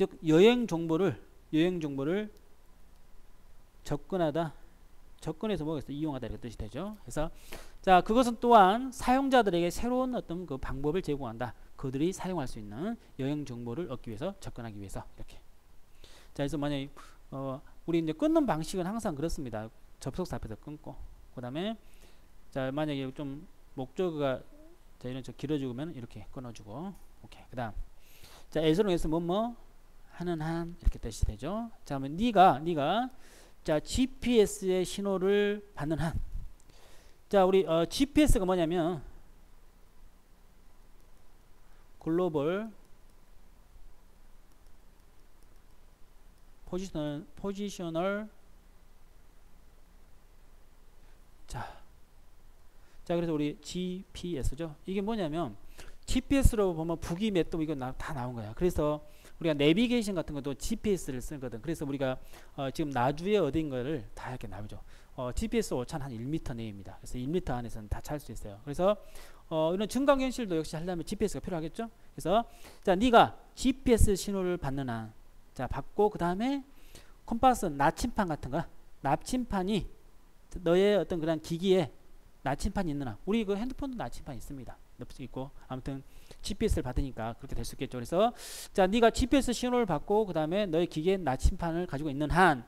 즉 여행 정보를 여행 정보를 접근하다 접근해서 뭐겠어 이용하다 이렇게 뜻이 되죠. 그래서 자 그것은 또한 사용자들에게 새로운 어떤 그 방법을 제공한다. 그들이 사용할 수 있는 여행 정보를 얻기 위해서 접근하기 위해서 이렇게. 자 그래서 만약 어 우리 이제 끊는 방식은 항상 그렇습니다. 접속사 앞에서 끊고 그 다음에 자 만약에 좀 목적어가 자 이런 저 길어지면 이렇게 끊어주고 오케이 그 다음 자 에서롱에서 뭐뭐 하는 한 이렇게 뜻이 되죠. 자, 그러면 네가 네가 자 GPS의 신호를 받는 한. 자, 우리 어, GPS가 뭐냐면 글로벌 포지셔널 포지셔널 자. 자, 그래서 우리 GPS죠. 이게 뭐냐면 GPS로 보면 북이 몇 도 이거 나, 다 나온 거야. 그래서 우리가 내비게이션 같은 것도 GPS를 쓰거든. 그래서 우리가 어, 지금 나주에 어딘 거를 다 이렇게 나오죠. 어, GPS 오찬 한 1m 내입니다. 그래서 1m 안에서는 다 찰 수 있어요. 그래서 어, 이런 증강현실도 역시 하려면 GPS가 필요하겠죠. 그래서 자, 네가 GPS 신호를 받는 한, 자 받고 그 다음에 컴파스 나침판 같은 거, 나침판이 너의 어떤 그런 기기에 나침판이 있느나 우리 그 핸드폰도 나침판 있습니다. 있고 아무튼 GPS를 받으니까 그렇게 될 수 있겠죠. 그래서 자 네가 GPS 신호를 받고 그 다음에 너의 기계에 나침판을 가지고 있는 한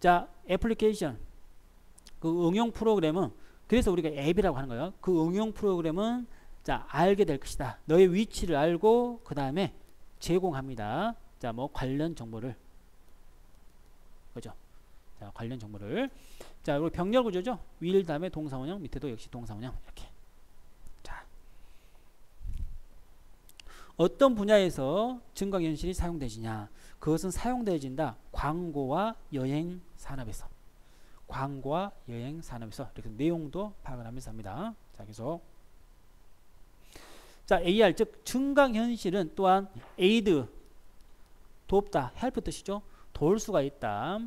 자 애플리케이션 그 응용 프로그램은 그래서 우리가 앱이라고 하는 거예요. 그 응용 프로그램은 자 알게 될 것이다. 너의 위치를 알고 그 다음에 제공합니다. 자 뭐 관련 정보를 그죠? 자 관련 정보를 자 그리고 병렬 구조죠. 윌 다음에 동사원형 밑에도 역시 동사원형 이렇게 자 어떤 분야에서 증강현실이 사용되지냐 그것은 사용되어진다 광고와 여행 산업에서 광고와 여행 산업에서 이렇게 내용도 파악을 하면서 합니다. 자, 계속. 자, AR 즉 증강 현실은 또한 에이드 돕다, 헬프 뜻이죠. 도울 수가 있다.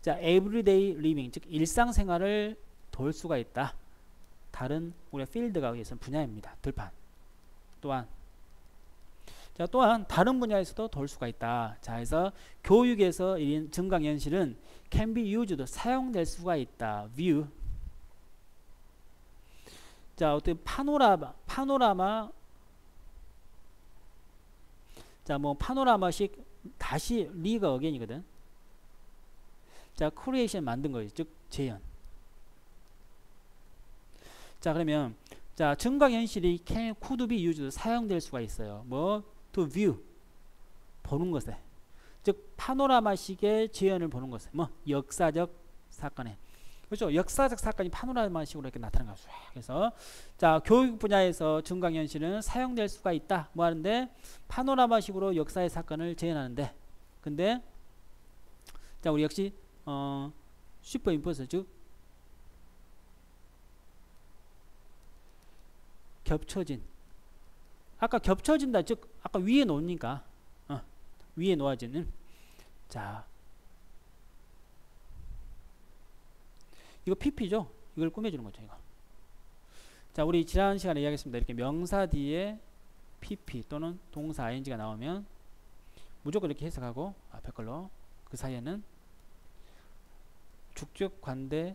자, everyday living 즉 일상생활을 도울 수가 있다. 다른 우리 필드가 의해서 분야입니다. 들판. 또한 자, 또한 다른 분야에서도 도울 수가 있다. 자, 그래서 교육에서 증강 현실은 can be used 사용될 수가 있다. view. 자 어떻게 파노라마 파노라마? 자 뭐 파노라마식 다시 리가 어겐이거든. 자 크리에이션 만든 거예요 즉 재현. 자 그러면 자 증강현실이 can could be used 사용될 수가 있어요. 뭐 to view. 보는 것에. 즉 파노라마식의 재현을 보는 것은 뭐 역사적 사건에. 그렇죠. 역사적 사건이 파노라마식으로 이렇게 나타나는 거죠. 그래서. 자 교육 분야에서 증강현실은 사용될 수가 있다. 뭐 하는데? 파노라마식으로 역사의 사건을 재현하는데. 근데 자 우리 역시 어 슈퍼임포스 즉 겹쳐진 아까 겹쳐진다 즉 아까 위에 놓으니까 위에 놓아지는 자 이거 PP죠. 이걸 꾸며주는 거죠. 이거. 자 우리 지난 시간에 이야기했습니다. 이렇게 명사 뒤에 PP 또는 동사 ing가 나오면 무조건 이렇게 해석하고 앞에 걸로 그 사이에는 죽적 관대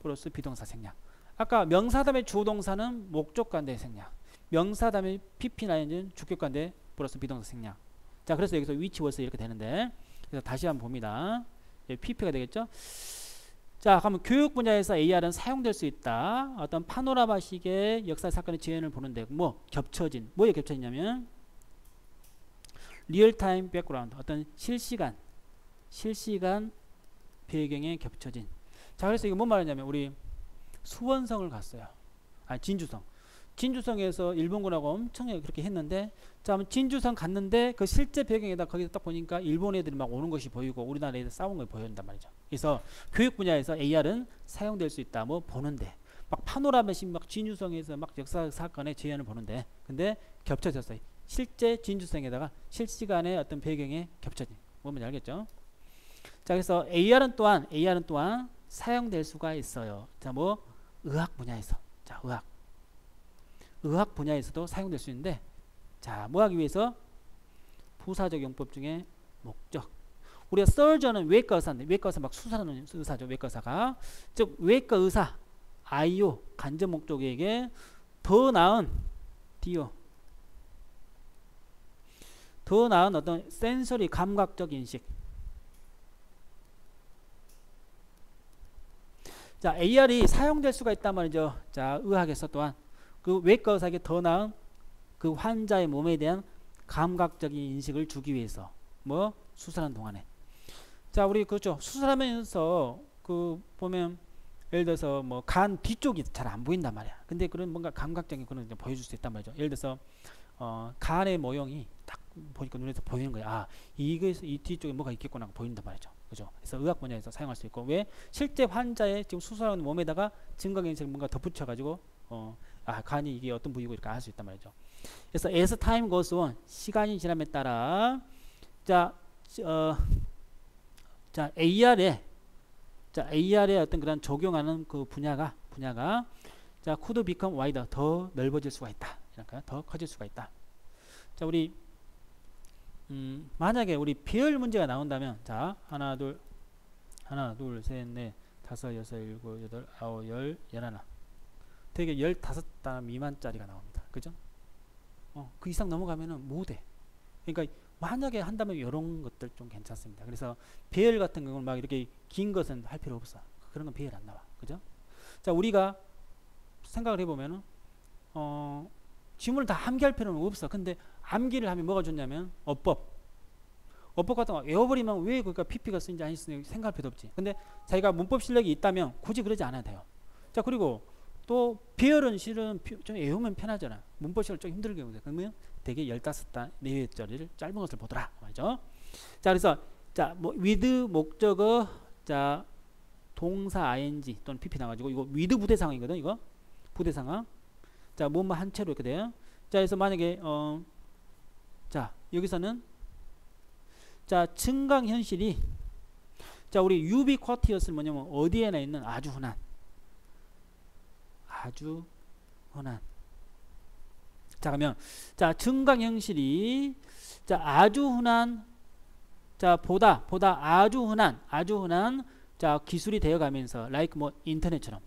플러스 비동사 생략. 아까 명사 다음에 주동사는 목적 관대 생략. 명사 다음에 PP나 ing는 주격 관대 플러스 비동사 생략. 자, 그래서 여기서 위치 월세 이렇게 되는데, 그래서 다시 한번 봅니다. PP가 되겠죠? 자, 그러면 교육 분야에서 AR은 사용될 수 있다. 어떤 파노라마식의 역사 사건의 지연을 보는데, 뭐 겹쳐진, 뭐에 겹쳐지냐면 리얼타임 백그라운드, 어떤 실시간, 실시간 배경에 겹쳐진. 자, 그래서 이거 뭔 말이냐면 우리 수원성을 갔어요. 아, 진주성. 진주성에서 일본군하고 엄청 그렇게 했는데 자 진주성 갔는데 그 실제 배경에다 거기서 딱 보니까 일본 애들이 막 오는 것이 보이고 우리나라 애들 싸운 걸 보여준단 말이죠. 그래서 교육 분야에서 AR은 사용될 수 있다. 뭐 보는데 막 파노라마식 막 진주성에서 막 역사 사건의 재현을 보는데 근데 겹쳐졌어요. 실제 진주성에다가 실시간의 어떤 배경에 겹쳐진 뭔지 알겠죠? 자 그래서 AR은 또한 AR은 또한 사용될 수가 있어요. 자 뭐 의학 분야에서 자 의학 의학 분야에서도 사용될 수 있는데 자, 뭐 하기 위해서 부사적 용법 중에 목적. 우리가 surgeon은 외과 의사인데 외과 의사 막 수사하는 의사죠. 외과 의사가 즉 외과 의사 IO 간접 목적에게 더 나은 디오 더 나은 어떤 센서리 감각적 인식 자 AR이 사용될 수가 있단 말이죠. 자 의학에서 또한 그 외과 의사에게 더 나은 그 환자의 몸에 대한 감각적인 인식을 주기 위해서 뭐 수술하는 동안에 자 우리 그렇죠 수술하면서 그 보면 예를 들어서 뭐 간 뒤쪽이 잘 안 보인단 말이야 근데 그런 뭔가 감각적인 그런 보여줄 수 있단 말이죠 예를 들어서 어 간의 모형이 딱 보니까 눈에서 보이는 거야. 아, 이거에서 이 뒤쪽에 뭐가 있겠구나 보인단 말이죠. 그죠? 그래서 의학 분야에서 사용할 수 있고 왜 실제 환자의 지금 수술하는 몸에다가 증강현실 뭔가 덧붙여 가지고 어, 아, 간이 이게 어떤 부위고 이렇게 알 수 있단 말이죠. 그래서 as time goes on 시간이 지남에 따라 자, 어, 자 AR에 자 AR에 어떤 그런 적용하는 그 분야가 분야가 자 could become wider 더 넓어질 수가 있다. 이럴까요? 더 커질 수가 있다. 자 우리 음, 만약에 우리 비열 문제가 나온다면 자 하나 둘 하나 둘 셋 넷 다섯 여섯 일곱 여덟 아홉 열 열하나 되게 열다섯 단 미만짜리가 나옵니다. 그죠? 어, 그 이상 넘어가면은 못해. 그러니까 만약에 한다면 이런 것들 좀 괜찮습니다. 그래서 배열 같은 경우는 막 이렇게 긴 것은 할 필요 없어. 그런 건 배열 안 나와. 그죠? 자, 우리가 생각을 해보면은, 어, 지문을 다 암기할 필요는 없어. 근데 암기를 하면 뭐가 좋냐면, 어법. 어법 같은 거 외워버리면 왜 그러니까 PP가 쓰는지 안 쓰는지 생각할 필요 없지. 근데 자기가 문법 실력이 있다면 굳이 그러지 않아도 돼요. 자, 그리고 또 비열은 실은 좀 외우면 편하잖아. 문법 실을 좀 힘들게 보세요. 그러면 되게 15단 내외절을 짧은 것을 보더라. 말이죠. 자, 그래서 자, 뭐 with 목적어 자, 동사 ing 또는 pp 나 가지고 이거 with 부대 상황이거든. 이거. 부대 상황. 자, 뭐뭐 한 채로 이렇게 돼요. 자, 그래서 만약에 어 자, 여기서는 자, 증강 현실이 자, 우리 유비 쿼티어스는 뭐냐면 어디에나 있는 아주 흔한 아주 흔한 자 그러면 자 증강 형실이 자 아주 흔한 자 보다 보다 아주 흔한 아주 흔한 자 기술이 되어가면서 like 뭐 인터넷처럼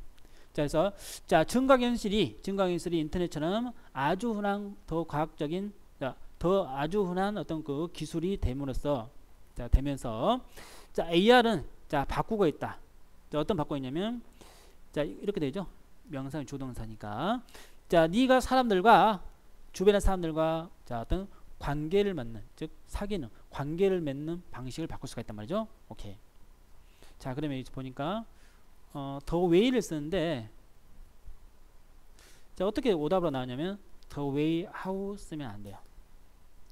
자 그래서 자 증강 현실이 증강 현실이 인터넷처럼 아주 흔한 더 과학적인 자, 더 아주 흔한 어떤 그 기술이 됨으로써 자 되면서 자 AR은 자 바꾸고 있다. 자, 어떤 바꾸고 있냐면 자 이렇게 되죠. 명사의 조동사니까. 자 네가 사람들과 주변의 사람들과 자 어떤 관계를 맺는 즉 사귀는 관계를 맺는 방식을 바꿀 수가 있단 말이죠. 오케이. 자 그러면 이제 보니까 어, 더 웨이를 쓰는데 자 어떻게 오답으로 나오냐면 더 웨이 하우 쓰면 안 돼요.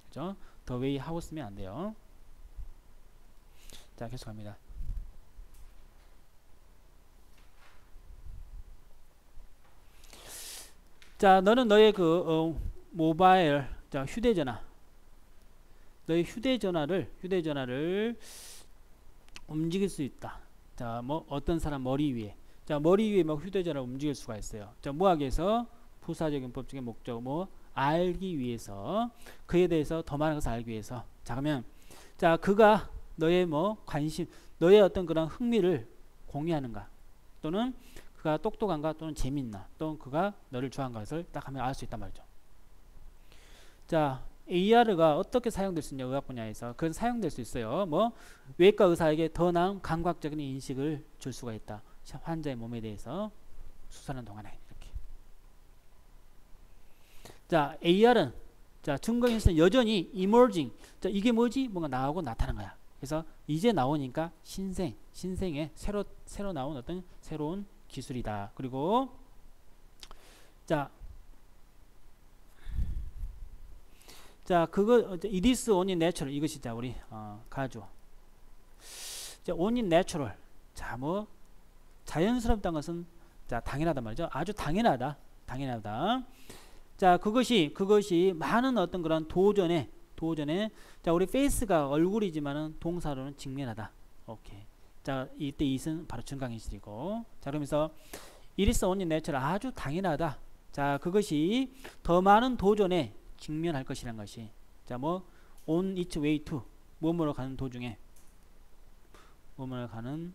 그죠? 더 웨이 하우 쓰면 안 돼요. 자 계속합니다 자, 너는 너의 그 어, 모바일, 자 휴대전화, 너의 휴대전화를 휴대전화를 움직일 수 있다. 자, 뭐 어떤 사람 머리 위에, 자 머리 위에 막 휴대전화를 움직일 수가 있어요. 자, 뭐하기 위해서 부사적인 법적인 목적, 뭐 알기 위해서 그에 대해서 더 많은 것을 알기 위해서. 자, 그러면 자 그가 너의 뭐 관심, 너의 어떤 그런 흥미를 공유하는가 또는 그가 똑똑한가 또는 재밌나 또는 그가 너를 좋아한 것을 딱 하면 알 수 있단 말이죠. 자, AR가 어떻게 사용될 수 있냐 의학 분야에서 그건 사용될 수 있어요. 뭐 외과 의사에게 더 나은 감각적인 인식을 줄 수가 있다. 환자의 몸에 대해서 수사하는 동안에 이렇게. 자, AR은 자 증거인식은 여전히 emerging. 자, 이게 뭐지? 뭔가 나오고 나타난 거야. 그래서 이제 나오니까 신생, 신생의 새로 새로 나온 어떤 새로운 기술이다. 그리고 자, 자 그거 이디스 온인 내추럴 이것이 자 우리 어, 가죠. 자 온인 내추럴 자뭐 자연스럽다는 것은 자 당연하단 말이죠. 아주 당연하다. 당연하다. 자 그것이 그것이 많은 어떤 그런 도전에 도전에 자 우리 페이스가 얼굴이지만은 동사로는 직면하다. 오케이. 자 이때 이은 바로 증강인실이고. 자 그러면서 이리스 온리 내처를 아주 당연하다. 자 그것이 더 많은 도전에 직면할 것이란 것이. 자뭐 on its way to 몸으로 가는 도중에. 몸으로 가는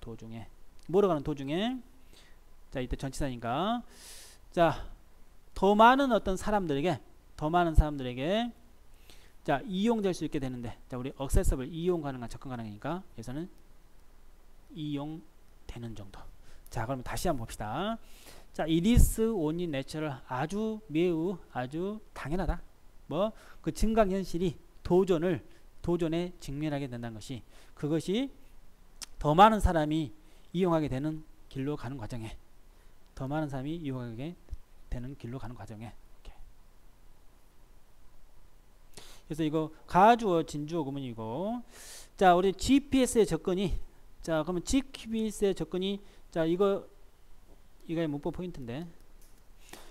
도중에. 뭐로 가는 도중에. 자 이때 전치사니까 자더 많은 어떤 사람들에게 더 많은 사람들에게 자 이용될 수 있게 되는데. 자 우리 accessible 이용 가능한 접근 가능하니까 여기서는 이용되는 정도. 자, 그러면 다시 한번 봅시다. 자, is only natural. 아주 매우 아주 당연하다. 뭐 그 증강 현실이 도전을 도전에 직면하게 된다는 것이 그것이 더 많은 사람이 이용하게 되는 길로 가는 과정에 더 많은 사람이 이용하게 되는 길로 가는 과정에 그래서 이거 가주어 진주어 구문이고 자 우리 GPS의 접근이 자 그러면 GPS의 접근이 자 이거 이거 문법 포인트인데.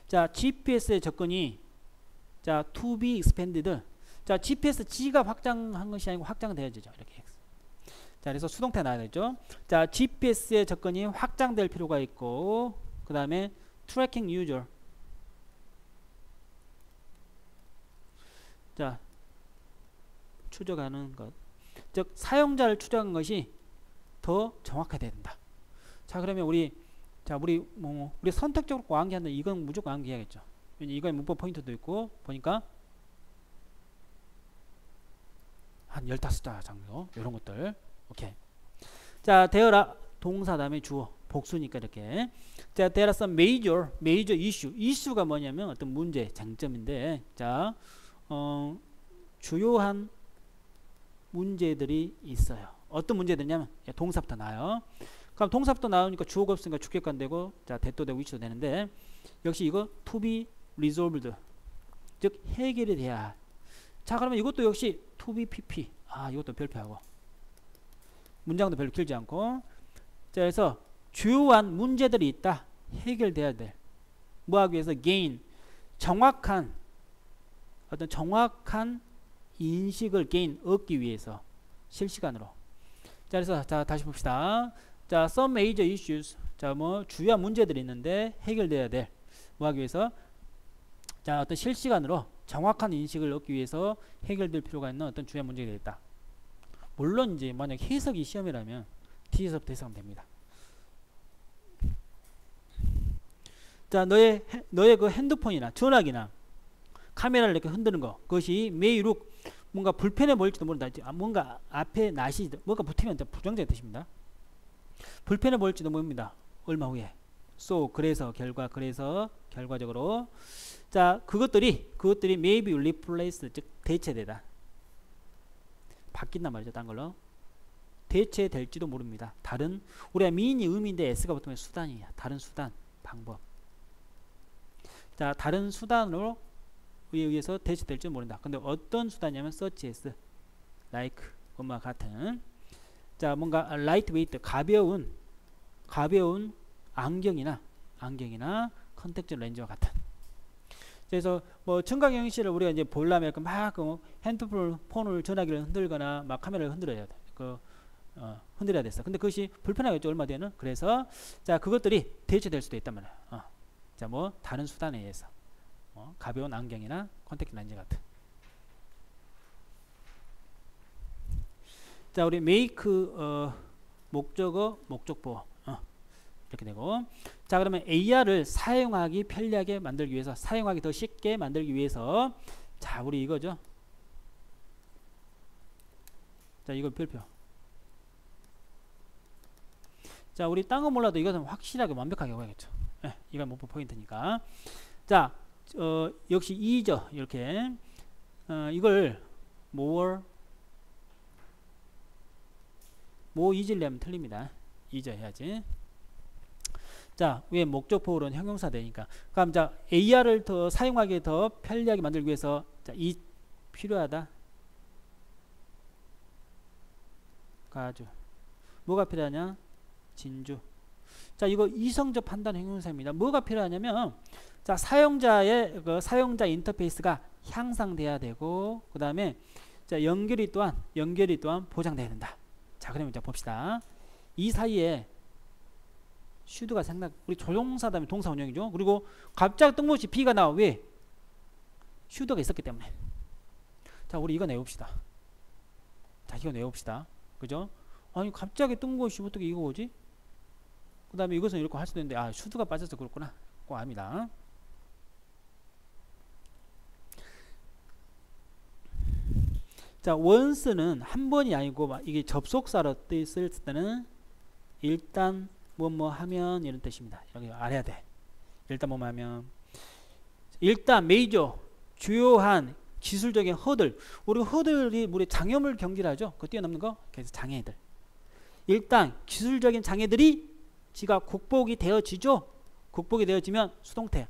자 GPS의 접근이 자 to be expanded. 자 GPS G가 확장한 것이 아니고 확장되어야죠 이렇게. 자 그래서 수동태 나야 되죠. 자 GPS의 접근이 확장될 필요가 있고 그 다음에 tracking user. 자 추적하는 것. 즉 사용자를 추적한 것이 더 정확해야 된다. 자 그러면 우리 자 우리 뭐 우리 선택적으로 완기한다. 이건 무조건 완기해야겠죠. 이거에 문법 포인트도 있고 보니까 한 15자 정도 이런 것들 오케이 자 되어라 동사 다음에 주어 복수니까 이렇게 자 there some major major issue 이슈가 뭐냐면 어떤 문제 장점인데 자 어, 주요한 문제들이 있어요. 어떤 문제들이냐면 동사부터 나요. 그럼 동사부터 나오니까 주어가 없으니까 주격관 되고 자 대도 되고 위치도 되는데 역시 이거 to be resolved 즉 해결이 돼야. 자 그러면 이것도 역시 to be pp. 아 이것도 별표하고. 문장도 별로 길지 않고. 자 그래서 주요한 문제들이 있다. 해결돼야 돼. 뭐하기 위해서 gain 정확한 어떤 정확한 인식을 개인 얻기 위해서 실시간으로 자 그래서 자 다시 봅시다. 자 some major issues. 자 뭐 주요한 문제들이 있는데 해결돼야 될 뭐 하기 위해서 자 어떤 실시간으로 정확한 인식을 얻기 위해서 해결될 필요가 있는 어떤 주요한 문제가 있다. 물론 이제 만약 해석이 시험이라면 뒤에서부터 해석하면 됩니다. 자 너의 너의 그 핸드폰이나 전화기나 카메라를 이렇게 흔드는 거 그것이 매일룩 뭔가 불편해 보일지도 모른다. 아, 뭔가 앞에 낫이 뭔가 붙으면 부정적인 뜻입니다. 불편해 보일지도 모릅니다. 얼마 후에. so 그래서 결과 그래서 결과적으로 자 그것들이 그것들이 maybe replaced 즉 대체되다. 바뀐단 말이죠. 딴 걸로. 대체될지도 모릅니다. 다른 우리가 미인이 의미인데 s가 붙으면 수단이야. 다른 수단 방법. 자 다른 수단으로 의해서 대체될지 모른다. 근데 어떤 수단이냐면 such as, like, 것과 같은 자 뭔가 lightweight 가벼운 가벼운 안경이나 안경이나 컨택트 렌즈와 같은 그래서 뭐 청각 형식을 우리가 이제 보려면 막 그 핸드폰 폰을 전화기를 흔들거나 막 카메라를 흔들어야 돼. 그 어, 흔들어야 됐어. 근데 그것이 불편하겠죠 얼마 뒤에는. 그래서 자 그것들이 대체될 수도 있단 말이야. 어. 자뭐 다른 수단에 의해서. 어, 가벼운 안경이나 컨택트 렌즈 같은. 자 우리 메이크 어, 목적어 목적보. 어, 이렇게 되고. 자 그러면 AR을 사용하기 편리하게 만들기 위해서 사용하기 더 쉽게 만들기 위해서. 자 우리 이거죠. 자 이걸 별표. 자 우리 딴 거 몰라도 이것은 확실하게 완벽하게 해야겠죠. 네, 이건 목표 포인트니까. 자 어, 역시 2죠. 이렇게 어, 이걸 more 뭐 잊으려면 틀립니다. 잊어 해야지. 자, 위에 목적보호는 형용사 되니까. 그럼 자, AR을 더 사용하기 더 편리하게 만들기 위해서 자, 이 필요하다. 가주. 뭐가 필요하냐? 진주. 자, 이거 이성적 판단 형용사입니다. 뭐가 필요하냐면 자, 사용자의 그 사용자 인터페이스가 향상돼야 되고 그 다음에 자, 연결이 또한 연결이 또한 보장돼야 된다. 자, 그러면 이제 봅시다. 이 사이에 슈드가 생각 우리 조용사 다음에 동사 운영이죠. 그리고 갑자기 뜬금없이 B가 나와 왜? 슈드가 있었기 때문에. 자, 우리 이거 내봅시다. 자, 이거 내봅시다. 그죠? 아니 갑자기 뜬금없이 어떻게 이거 오지? 그 다음에 이것은 이렇게 할 수도 있는데 아 슈드가 빠져서 그렇구나. 꼭 압니다. 자, once는 한 번이 아니고 이게 접속사로 뜻을 때는 일단 뭐 뭐 하면 이런 뜻입니다. 여기 알아야 돼. 일단 뭐뭐 하면 일단 메이저 주요한 기술적인 허들 우리 허들이 우리 장애물 경질하죠. 그 뛰어넘는 거 그래서 장애들 일단 기술적인 장애들이 지가 극복이 되어지죠. 극복이 되어지면 수동태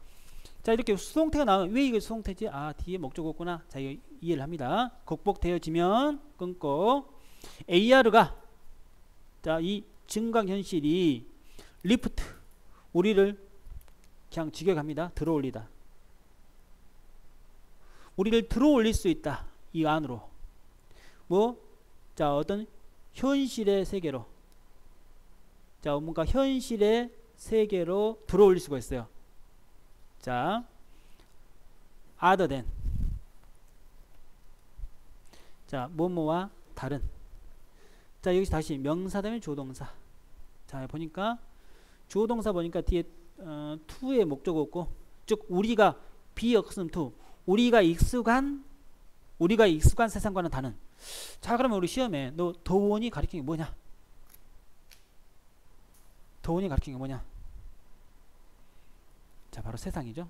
자 이렇게 수동태가 나오면 왜 이게 수동태지? 아 뒤에 목적 없구나. 자 이거 이해를 합니다. 극복되어지면 끊고 AR가 자 이 증강현실이 리프트 우리를 그냥 직역합니다. 들어올리다. 우리를 들어올릴 수 있다. 이 안으로. 뭐? 자, 어떤 현실의 세계로. 자, 뭔가 현실의 세계로 들어올릴 수가 있어요. 자, other than. 자, 뭐뭐와 다른. 자, 여기서 다시 명사 다음에 조동사. 자, 보니까 주어동사 보니까 뒤에 어, to의 목적 없고 즉 우리가 비역슴 to 우리가 익숙한 우리가 익숙한 세상과는 다른 자 그러면 우리 시험에 너 도원이 가리키는 게 뭐냐 도원이 가리키는 게 뭐냐 자 바로 세상이죠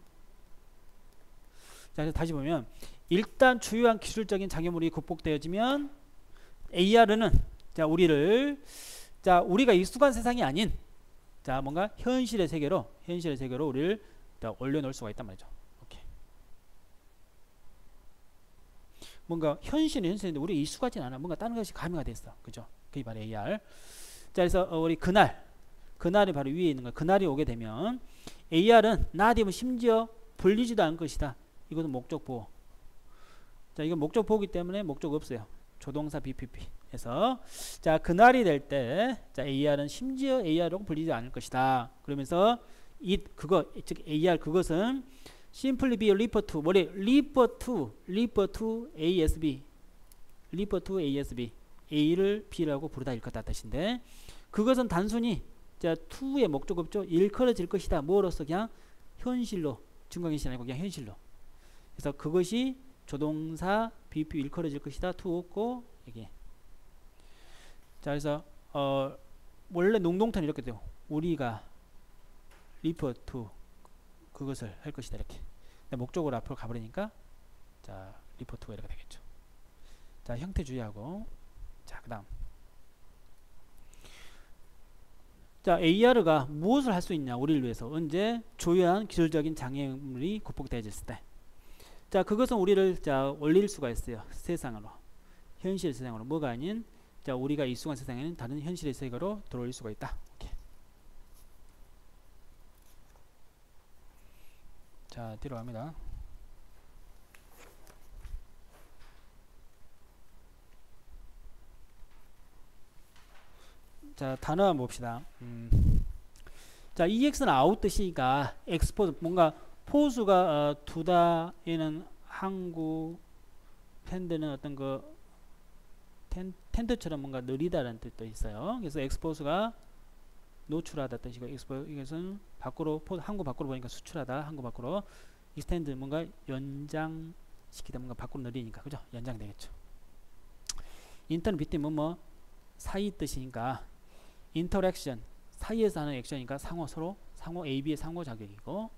자 다시 보면 일단 주요한 기술적인 장애물이 극복되어지면 AR은 자 우리를 자 우리가 익숙한 세상이 아닌 자 뭔가 현실의 세계로 현실의 세계로 우리를 올려놓을 수가 있단 말이죠. 뭔가 현실은 현실인데 우리 익숙하진 않아. 뭔가 다른 것이 가미가 됐어. 그죠? 그게 바로 AR. 자 그래서 어, 우리 그날 그날이 바로 위에 있는 거. 그날이 오게 되면 AR은 나디면 심지어 불리지도 않을 것이다. 이것은 목적 보호. 자 이건 목적 보호기 때문에 목적 없어요. 조동사 BPP. 해서 자 그날이 될 때 자 AR은 심지어 AR로 불리지 않을 것이다. 그러면서 이 그거 즉 AR 그것은 simply be refer to 뭐래 refer to refer to ASB refer to ASB A를 B라고 부르다 일컫다 뜻인데 그것은 단순히 자 to의 목적 없죠. 일컬어질 것이다. 뭐로서 그냥 현실로 증강현실 아니고 그냥 현실로. 그래서 그것이 조동사 be p.p. 일컬어질 것이다. to 없고 이게. 자 그래서 어 원래 능동태는 이렇게 돼요. 우리가 refer to 그것을 할 것이다. 이렇게. 목적으로 앞으로 가버리니까 자 refer to가 이렇게 되겠죠. 자 형태 주의하고. 자 그다음 자 AR가 무엇을 할 수 있냐 우리를 위해서 언제 조요한 기술적인 장애물이 극복되어졌을 때. 자 그것은 우리를 자 올릴 수가 있어요 세상으로 현실 세상으로 뭐가 아닌 자 우리가 익숙한 세상에는 다른 현실의 세계로 들어올 수가 있다. 오케이. 자 뒤로 갑니다. 자 단어 한번 봅시다. 음. 자 EX는 아웃 뜻이니까 엑스포트 뭔가 포수가 어, 두다에는 항구 팬들은 어떤 그 텐, 텐트처럼 뭔가 느리다라는 뜻도 있어요. 그래서 엑스포스가 노출하다 뜻이고 엑스포 이것은 밖으로 포, 항구 밖으로 보니까 수출하다 항구 밖으로 익스텐드 뭔가 연장시키다 뭔가 밖으로 느리니까 그죠? 연장되겠죠. 인터는 빗대 뭐뭐 사이 뜻이니까 interaction 사이에서 하는 액션이니까 상호 서로 상호 AB의 상호 작용이고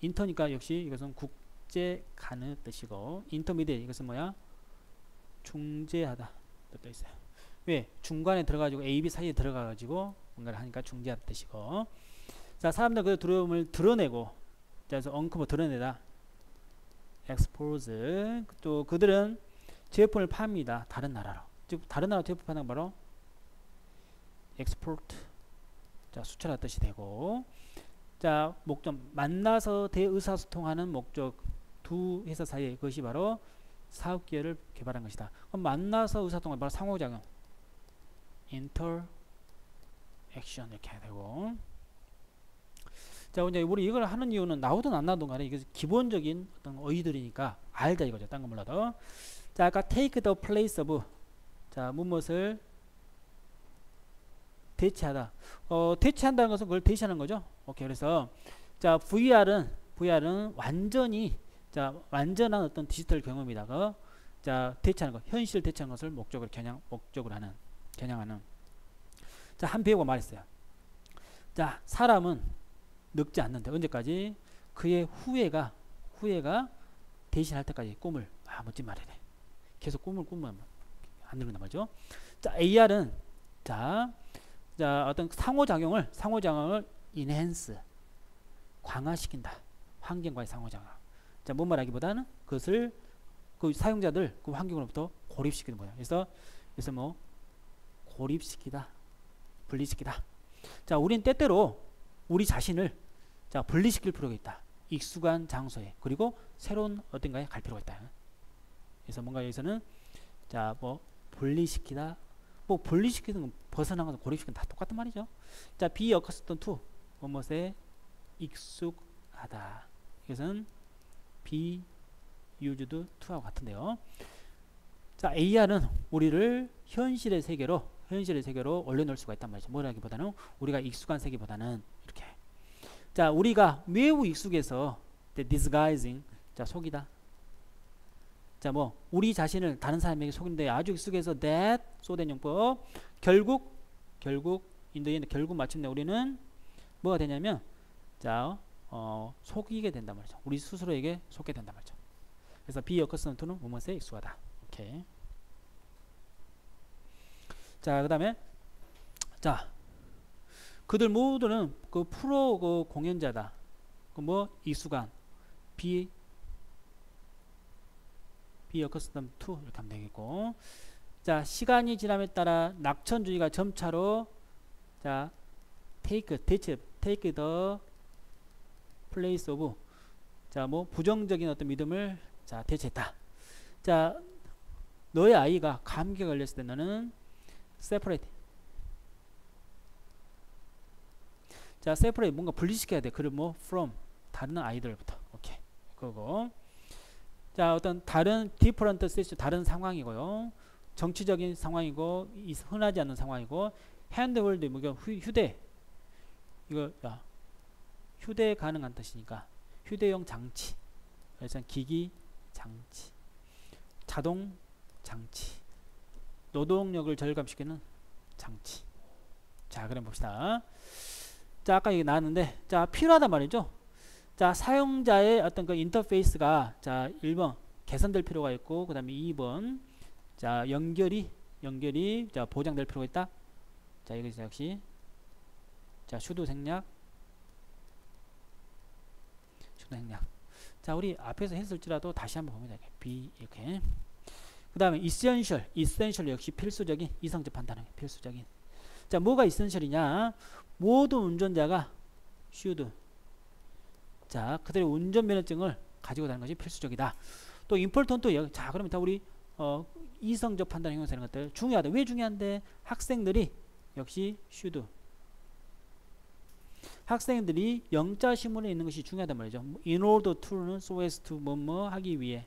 inter니까 역시 이것은 국제 간의 뜻이고 intermediate 이것은 뭐야? 중재하다 뜻도 있어요. 왜? 중간에 들어가지고 A, B 사이에 들어가가지고 뭔가를 하니까 중재하다 뜻이고 자 사람들 그 두려움을 드러내고 자 그래서 uncover 드러내다 expose 또 그들은 제품을 팝니다. 다른 나라로 즉 다른 나라 제품 파는 바로 export. 자 수출하 뜻이 되고. 자 목적 만나서 대의사소통하는 목적 두 회사 사이에 그것이 바로 사업 기회를 개발한 것이다. 그럼 만나서 의사통합 바로 상호작용. 인터 액션 이렇게 되고. 자 이제 우리 이걸 하는 이유는 나오든 안 나오든 간에 이게 기본적인 어떤 의의들이니까 알자 이거죠. 딴 거 몰라도. 자 아까 take the place of. 자 무엇을 대체하다. 어 대체한다는 것은 그걸 대체하는 거죠. 오케이 그래서 자 VR은 VR은 완전히 자 완전한 어떤 디지털 경험이다가 자 대체하는 것 현실 대체하는 것을 목적으로 겨냥 목적으로 하는 겨냥하는. 자 한 배우가 말했어요. 자 사람은 늙지 않는데 언제까지? 그의 후회가 후회가 대신할 때까지 꿈을 아 멋진 말이네 계속 꿈을 꾸면 안 늙는단 말이죠. 자 AR은 자, 자 어떤 상호작용을 상호작용을 인핸스 강화시킨다 환경과의 상호작용. 자, 뭔 말하기보다는 그것을 그 사용자들 그 환경으로부터 고립시키는 거예요. 그래서 그래서 뭐 고립시키다, 분리시키다. 자, 우린 때때로 우리 자신을 자 분리시킬 필요가 있다. 익숙한 장소에 그리고 새로운 어딘가에 갈 필요가 있다. 그래서 뭔가 여기서는 자 뭐 분리시키다, 뭐 분리시키는 건 벗어나거나 고립시키는 다 똑같은 말이죠. 자, be accustomed to 뭐뭐에 익숙하다. 이것은 be used to하고 같은데요. 자, AR은 우리를 현실의 세계로 현실의 세계로 올려놓을 수가 있단 말이죠. 뭐라기보다는 우리가 익숙한 세계보다는 이렇게. 자, 우리가 매우 익숙해서 disguising 자 속이다. 자, 뭐 우리 자신을 다른 사람에게 속이는데 아주 익숙해서 that 소된 용법 결국 결국 인도에 결국 마침내 우리는 뭐가 되냐면 자 어, 속이게 된단 말이죠. 우리 스스로에게 속게 된단 말이죠. 그래서 be accustomed to는 무엇에 익숙하다. 오케이. 자, 그다음에 자 그들 모두는 그 프로 그 공연자다. 그뭐 익숙한 be be accustomed to 이렇게 하면 되겠고. 자 시간이 지남에 따라 낙천주의가 점차로 자 take 대체 take the place of 자뭐 부정적인 어떤 믿음을 자 대체했다. 자 너의 아이가 감기에 걸렸을 때 너는 separate. 자 separate 뭔가 분리시켜야 돼. 그를 뭐 from 다른 아이들부터. 오케이. 그거고 자 어떤 다른 different situation 다른 상황이고요. 정치적인 상황이고 흔하지 않는 상황이고 handheld 뭐 휴대. 이거 야 휴대 가능한 뜻이니까 휴대용 장치. 그래서 기기 장치 자동 장치 노동력을 절감시키는 장치. 자 그럼 봅시다. 자 아까 얘기 나왔는데 자 필요하단 말이죠 자 사용자의 어떤 그 인터페이스가 자 1번 개선될 필요가 있고 그 다음에 2번 자 연결이 연결이 자 보장될 필요가 있다. 자 여기서 역시 자 슈도 생략. 슈도 생략. 자 우리 앞에서 했을지라도 다시 한번 봅니다 B 이렇게. 그 다음에 essential essential 역시 필수적인 이성적 판단은 필수적인. 자 뭐가 essential이냐? 모든 운전자가 should 자 그들의 운전면허증을 가지고 다니는 것이 필수적이다 또 important도 자 그러면 다 우리 어, 이성적 판단 형용사 이런 것들 중요하다 왜 중요한데 학생들이 역시 should 학생들이 영자 신문에 있는 것이 중요하단 말이죠. in order to는 so as to 뭐뭐 하기 위해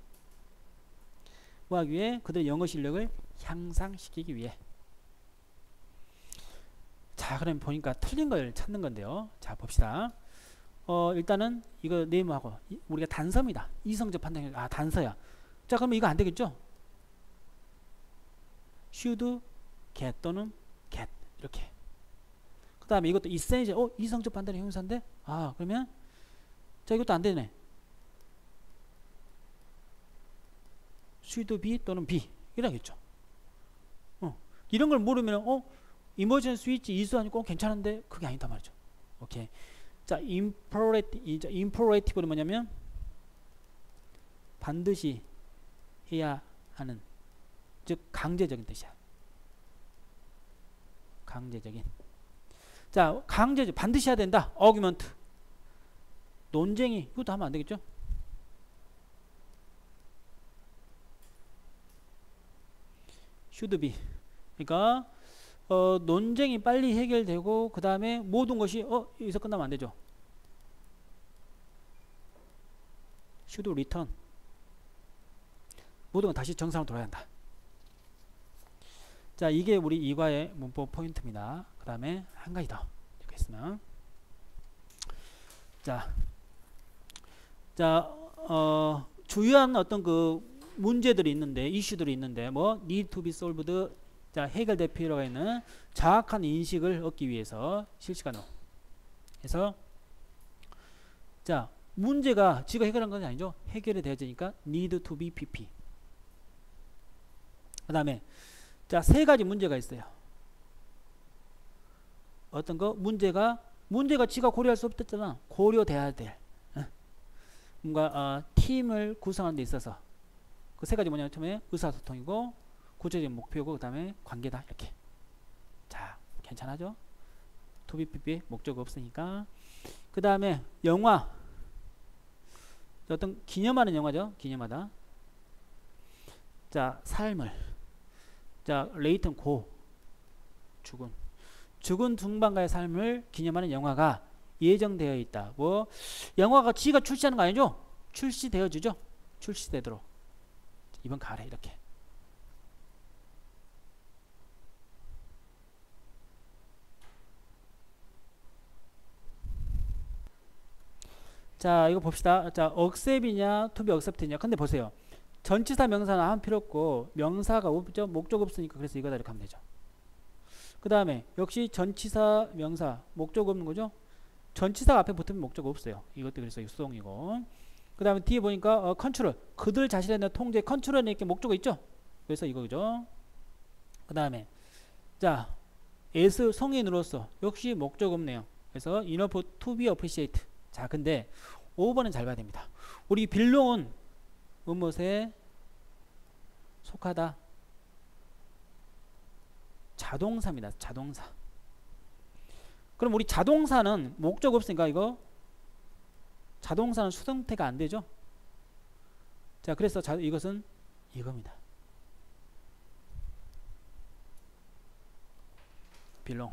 뭐 하기 위해 그들의 영어 실력을 향상시키기 위해 자 그럼 보니까 틀린 걸 찾는 건데요. 자 봅시다. 어 일단은 이거 네임하고 우리가 단서입니다. 이성적 판단 아 단서야. 자 그러면 이거 안 되겠죠? should get 또는 get. 이렇게. 그 다음에 이것도 essential 어 이성적 판단의 형용사인데? 아 그러면 자 이것도 안 되네. should be 또는 be. 이라겠죠. 어 이런 걸 모르면 어 이머전 스위치 이수하니 꼭 괜찮은데 그게 아니다 말이죠. 오케이 자 imperative imperative는 뭐냐면 반드시 해야 하는 즉 강제적인 뜻이야 강제적인 자, 강제 반드시 해야 된다. 어규먼트. 논쟁이 이것도 하면 안 되겠죠? be. 그러니까 어, 논쟁이 빨리 해결되고 그 다음에 모든 것이 어 여기서 끝나면 안 되죠. should return. 모든 건 다시 정상으로 돌아야 한다. 자, 이게 우리 이과의 문법 포인트입니다. 그 다음에 한 가지 더. 이렇게 있으면. 자, 자, 어, 주요한 어떤 그 문제들이 있는데, 이슈들이 있는데, 뭐, need to be solved, 자, 해결될 필요가 있는 정확한 인식을 얻기 위해서 실시간으로. 그래서, 자, 문제가 지가 해결한 건 아니죠. 해결이 되어지니까 need to be pp. 그 다음에, 자, 세 가지 문제가 있어요. 어떤 거? 문제가, 문제가 지가 고려할 수 없댔잖아. 고려돼야 돼. 뭔가 어, 팀을 구성하는 데 있어서 그 세 가지 뭐냐면 처음에 의사소통이고 구체적인 목표고 그 다음에 관계다 이렇게. 자 괜찮아죠? 토비피비 목적 없으니까. 그 다음에 영화. 어떤 기념하는 영화죠 기념하다. 자 삶을. 자 레이튼 고. 죽은. 죽은 둥반가의 삶을 기념하는 영화가 예정되어 있다 뭐 영화가 지가 출시하는 거 아니죠? 출시되어 주죠? 출시되도록. 이번 가래 이렇게 자 이거 봅시다. 자 억셉이냐 투비 억셉트냐. 근데 보세요. 전치사 명사는 한 필요 없고 명사가 없죠 목적 없으니까 그래서 이거다 이렇게 하면 되죠. 그 다음에 역시 전치사 명사 목적 없는 거죠? 전치사가 앞에 붙으면 목적 없어요. 이것도 그래서 수동이고. 그 다음에 뒤에 보니까 어, 컨트롤. 그들 대한 통제 컨트롤에 이렇게 목적어 있죠? 그래서 이거죠. 그 다음에 자 s 성인으로서 역시 목적 없네요. 그래서 to be appreciate 자 근데 5번은 잘 봐야 됩니다. 우리 빌롱은 무엇에 속하다. 자동사입니다. 자동사. 그럼 우리 자동사는 목적 없으니까 이거 자동사는 수동태가 안 되죠? 자 그래서 자, 이것은 이겁니다. 빌롱